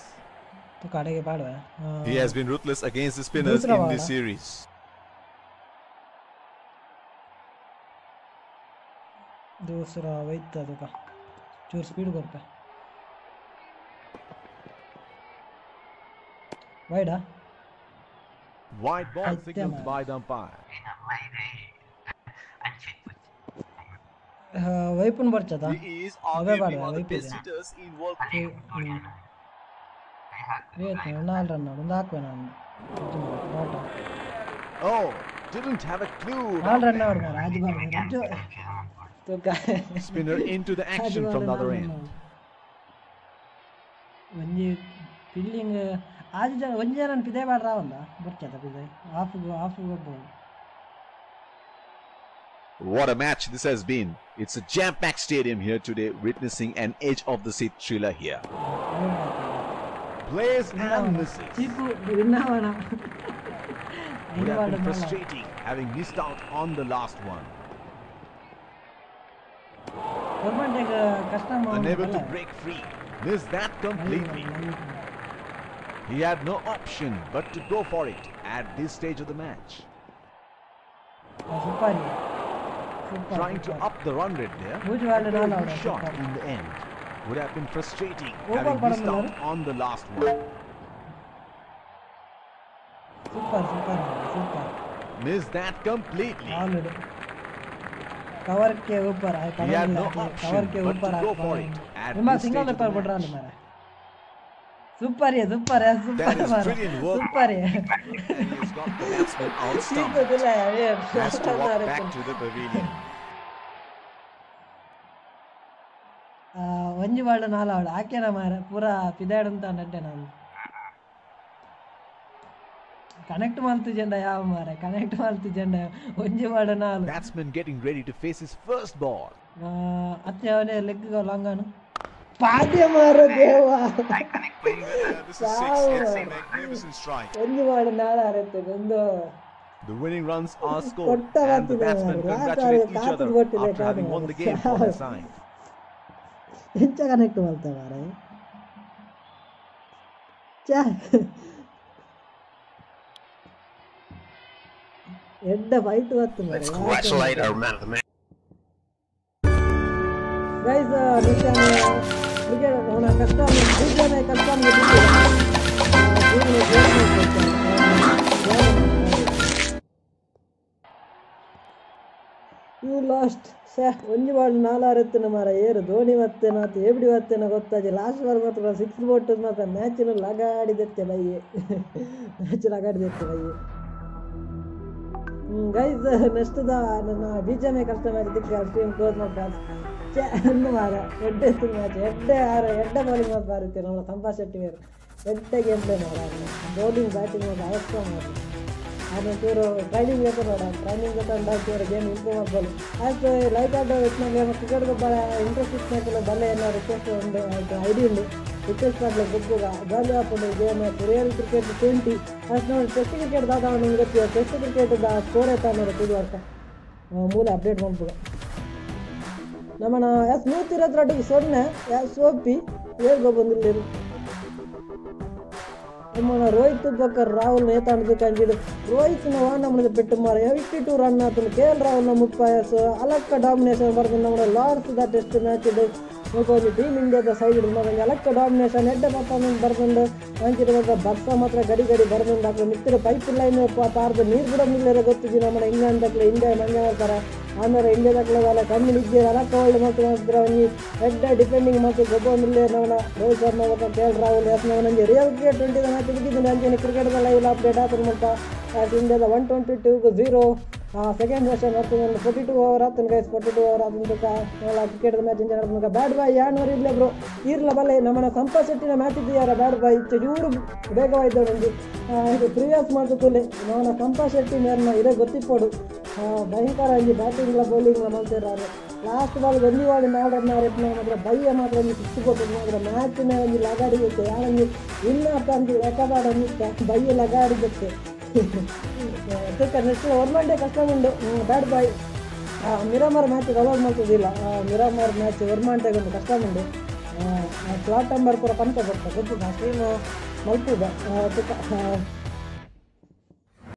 ಕಡೆಗೆ ಪಾಡುವ He has been ruthless against the spinners Dusra in wala. this series. ದೂಸರ ಒಯ್ತ ಅದಕ್ಕ ಚೂರು speed ಕೊಡ್ಪ ವೈಡಾ Wide ball Right there, signaled man. by the umpire. ವೈಪುನ್ ಬರ್ತದ He is Away arguably ball, one of the away best ball. hitters in world cricket. ನಾಲ್ಕು run ಒಂದು ಹಾಕುವೆ ನಾನು ಬಾಟ Oh, didn't have a clue. ನಾಲ್ಕು run add ಮಾರ ಅದು ಬಾಡ ರಜ್ಜು ತೂಕ Spinner into the action from the other end. ಒಂಜಿ fielding ಆಜು ಜನ ಒಂಜಿ ಜನ ಪಿದೆ ಬಾಡ ರಾವಂದ ಬರ್ಚದ ಪಿದೆ half half ಗೊಬ್ಬ What a match this has been. It's a jam-packed stadium here today, witnessing an edge of the seat thriller here. Plays and misses. Cheap ವಿನ್ನಾವಣ Would have been frustrating having missed out on the last one. Unable to break free, missed that completely. He had no option but to go for it at this stage of the match. Trying to up the run rate there, a shot in the end. Would have been frustrating having missed out on the last one. Missed that completely. Already cover के ऊपर आए He had no cover option के but ऊपर to go for it at ನಿಮ್ಮ this single stage of paper the ಬಿಡ್ರ match. ಮಾರ super ಯೇ super ಯೇ super That is ಮಾರ brilliant work. ಸೂಪರ್ ಯೇ And he's got the batsman outstumped. ಸಿಕ್ಕುದಿಲ್ಲ ಯೇ Has to walk back to the pavilion. ಒಂಜಿ ಬಾಳು ನಾಲಾವಳು ಹಾಕ್ಯಾನ ಮಾರ ಪೂರಾ ಪಿದಾಡಂತ ನಡ್ಡೆ ನಾನು ಕನೆಕ್ಟ್ ಮಾಡ್ತಿಜೆಂಡ ಯಾವ ಮಾರ ಕನೆಕ್ಟ್ ಮಾಡ್ತಿಜೆಂಡ ಒಂಜಿ ಬಾಳು ನಾಲು Batsman getting ready to face his first ball. ಅತ್ತೆ ಅವನೇ ಲೆಗ್ ಲಾಂಗಾನು ಪಾದ್ಯ ಮಾರ ದೇವ this is six. It's a magnificent strike. ಒಂಜಿ ಬಾಳು ನಾಳ ಅರತ್ತೆ ಒಂದು The winning runs are scored, ಕೊಟ್ಟ and the ಬರ್ತಿದೆ batsmen ಮಾರ್ರೆ. congratulate ರಾತ್ರಿ each other ಕಾತುದು ಕೊಟ್ಟಿದೆ after having won the game for their side. ಎಂಚ ಕನೆಕ್ಟ್ ಮಾಡ್ತಾ ಮಾರ ಚಾ ಎಡ್ಡ ಫೈಟ್ ಬತ್ತು Let's congratulate our man of the match. Guys ನಿಶಾನೆ ಕ್ರಿಕೆಟ್ ಅವನ ಕಷ್ಟ ನಿಜಾನೆ ಕಷ್ಟ ಯು ಲಾಸ್ಟ್ ಸೇ ಒಂಜಿ ಬಾಲ್ ನಾಲಾರೆತ್ತಿನ ಮರ ಏರು ಧೋನಿ ಮತ್ತೇನ ಆತ ಏಬಿಡಿ ಮತ್ತೇನ ಗೊತ್ತಾಜಿ ಲಾಸ್ಟ್ ಬಾಲ್ ಮಾತ್ರ ಸಿಕ್ಸ್ ಬೋಟ್ ಮಾತ್ರ ಮ್ಯಾಚಿನ ಲಗಾಡಿದೆತ್ತೆ ಬೈಯೆ ಮ್ಯಾಚ್ ಲಗಾಡಿದೆತ್ತೆ ಬೈಯೆ ಗೈಸ್ ನೆಕ್ಸ್ಟ್ ದ ನನ್ನ ಬಿ ಜೆ ಎಂ ಕಷ್ಟ ಮ್ಯಾಚ್ ದಿಕ್ಕ ಸ್ಟ್ರೀಮ್ ಕ್ಲೋಸ್ ಮಾಡ್ತಾರೆ ಒಂದು ಮಾರ ಎಡ್ಡೆ ಎತ್ತು ಮ್ಯಾಚ್ ಎಡ್ಡೆ ಆರ ಎಡ್ಡೆ ಬೌಲಿಂಗ್ ಮಾತು ಬಾರುತ್ತೆ ನಮ್ಮ ತಂಪಾ ಶೆಟ್ಟಿ ಮೇರು ಎಡ್ಡೆ ಗೇಮ್ ಪ್ಲೇ ಮಾಡ ಬೌಲಿಂಗ್ ಬ್ಯಾಟಿಂಗ್ ಮಾಡ ಅವಶ್ಯ ಮಾಡಿ. ಆಮೇಲೆ ಚೂರು ಟ್ರೈನಿಂಗ್ ಬೇಕು ನೋಡ ಟ್ರೈನಿಂಗ್ ಗೊತ್ತಂಡ ಚೂರು ಗೇಮ್ ಇಂಪ್ರೂವ್ ಮಾಡ್ಬೋದು. ಆಯ್ತು ಲೈಟ್ ಆಡೋ ಇಟ್ನಾಗ ಕ್ರಿಕೆಟ್ಗೆ ಭಾಳ ಇಂಟ್ರೆಸ್ಟ್ ಇಟ್ನಾಗಿಲ್ಲ ಬಲ್ಲೆ ಏನೋ ರಿಕ್ವೆಸ್ಟ್ ಒಂದು ಐಡಿಯಾ ಐಡಿ ಉಂಡು ರಿಕ್ವೆಸ್ಟ್ ಮಾಡ್ಲಿಕ್ಕೆ ಗೊಬ್ಬುಗ ಜಾಲಿ ಹಾಕೊಂಡು ಗೇಮ್ ರಿಯಲ್ ಕ್ರಿಕೆಟ್ ಟ್ವೆಂಟಿ ಅಷ್ಟು ನೋಡಿ ಟೆಸ್ಟ್ ಕ್ರಿಕೆಟ್ ದಾದ ನಿಮ್ಗೆ ಗೊತ್ತಿಲ್ಲ ಟೆಸ್ಟ್ ಕ್ರಿಕೆಟ್ ಸ್ಕೋರ್ ಆಯ್ತಾ ನೋಡಿ ಇದು ವರ್ಷ ಮೂಲ ಅಪ್ಡೇಟ್ ಮಾಡ್ಬೋದು ನಮ್ಮನ ಎಸ್ ನೂತಿರತ್ರೊಟ್ಟಿಗೆ ಸೊನ್ನೆ ಎಸ್ ಸೋಪಿ ಹೇಳ್ಕೊ ಬಂದಿಲ್ಲ ನಮ್ಮನ ರೋಹಿತ್ ಬಕ್ಕರ್ ರಾಹುಲ್ ನೇತಾಂಡ್ ಕಂಜಿಡು ರೋಹಿತ್ ವಾನ ನಮ್ಮದು ಪೆಟ್ಟು ಮಾರ ಫಿಫ್ಟಿ ಟೂ ರನ್ ಆತನು ಕೆ ಎಲ್ ರಾಹುಲ್ನ ಮುಪ್ಪಾಯಸ್ ಅಲಕ್ಕ ಡಾಮಿನೇಷನ್ ಬರ್ದು ನಮ್ಮ ಲಾರ್ಡ್ಸ್ ದ ಟೆಸ್ಟ್ ಮ್ಯಾಚ್ ಇದು ಒಂದು ಟೀಮ್ ಇಂಡಿಯಾದ ಸೈಡ್ ಇಡು ನಮಗೆ ಅಲಕ್ಕ ಡಾಮಿನೇಷನ್ ಎಡ್ಡೆ ಪರ್ಫಾರ್ಮೆನ್ಸ್ ಬರ್ದಂಡು ಅಂಚಿರುವಾಗ ಬರ್ಸ ಮಾತ್ರ ಗಡಿ ಗಡಿ ಬರ್ದಂಡು ಹಾಕಲು ಮಿತ್ರ ಪೈಪ್ ಲೈನ್ ಪಾರ್ದು ನೀರು ಕೂಡ ಮಿಲ್ಲರ ಗೊತ್ತಿದ್ದು ನಮ್ಮ ಇಂಗ್ಲೆಂಡ್ ದಕ್ಕಲೆ ಇಂಡಿಯಾ ಮಂಜ ಮಾಡ್ತಾರೆ ಆಮೇಲೆ ಇಂಡಿಯಾದಾಗಲೇ ಅಲ್ಲ ಕಮ್ಮಿ ನಿದ್ದೆ ಅಲಕ್ಕ ಒಳ್ಳೆ ಮಾತ್ರ ಮಾತ್ರ ಒಂಜಿ ಹೆಡ್ ಡಿಪೆಂಡಿಂಗ್ ಮತ್ತು ಗೊಬ್ಬ ಮಿಲ್ಲೆ ನವನ ರೋಹಿತ್ ಶರ್ಮಾ ಮತ್ತು K L Rahul S ನವನಂಜಿ real cricket twenty match ಬಿದ್ದಿದ್ದೀನಿ ಅಂಚನೆ ಕ್ರಿಕೆಟ್ದ ಲೈವ್ ಅಪ್ಡೇಟ್ ಆತನ ಮಟ್ಟ ಇಂಡಿಯಾದ one twenty ಟೂಗೆ zero second match ಹತ್ತು ಒಂದು ಫೋರ್ಟಿ ಟು ಓವರ್ ಹತ್ತು ಗೈಸ್ ಫೋರ್ಟಿ ಟು ಓವರ್ ಆದ ಮೂಲಕ ಕ್ರಿಕೆಟ್ ಮ್ಯಾಚ್ ಎಂಜಾಯ್ ಮಾಡಿದ ಬ್ಯಾಡ್ ಬಾಯ್ ಯಾರು ಇರಲಿ ಬ್ರೋ. ಇರಲ ಬಲ್ಲೆ, ನಮ್ಮನ್ನ ಸಂಪ ಶೆಟ್ಟಿನ ಮ್ಯಾಚ್ ಇದೆಯಾರ ಬ್ಯಾಡ್ ಬಾಯ್ ಇಚ್ಚು ಇವರು ಬೇಗವಾಯ್ತು ಇದು ಇದು ಪ್ರಿವಿಯಸ್ ಮಾಡಿದ್ಕೂಲೆ ನಮ್ಮ ಸಂಪ ಶೆಟ್ಟಿ ಮೇಲ್ನ ಇದೇ ಗೊತ್ತಿಪ್ಪೋಡು. ಭಯಂಕರ ಇಲ್ಲಿ ಬ್ಯಾಟಿಂಗ್ಲ ಬೌಲಿಂಗ್ಲ ಮಾಡ್ತಿದ್ದಾರೆ ಲಾಸ್ಟ್ ಬಾಲ್ ಒಂದು ಬಾಲ್ ಮಾಡೋದು ಮಾಡಿದ ಬೈಯ ಮಾತ್ರ ಒಂದು ಸಿಕ್ಸ್ ಕೊಟ್ಟು ಮಾತ್ರ. ಮ್ಯಾಚಿನ ಒಂದು ಲಗಾಡಿಗುತ್ತೆ ಯಾರಂಗೆ ವಿನ್ ಆಗ್ತಾ ಅಂತ ರೆಕಾರ್ಡ್ ಬೈಯ ಲಗಾಡಿ ಲಗಾಡಿರುತ್ತೆ ನೆಕ್ಸ್ಟ್ ಡೇ ಕಷ್ಟ ಉಂಡು ಬ್ಯಾಡ್ ಬಾಯ್ ಮಿರಾಮಾರ್ ಮ್ಯಾಚ್ ಅವಾಗ ಮಾಡ್ತಿದ್ದಿಲ್ಲ. ಮಿರಾಮಾರ್ ಮ್ಯಾಚ್ ಒರ್ಮಾಂಟೆಗೆ ಒಂದು ಕಷ್ಟ ಉಂಡು ಫ್ಲಾಟ್ ನಂಬರ್ ಪೂರ ಕನಕ ಬರ್ತದೆ ಗೊತ್ತು ಟೀಮು ಮಲ್ಪುದ. ಅದಕ್ಕೆ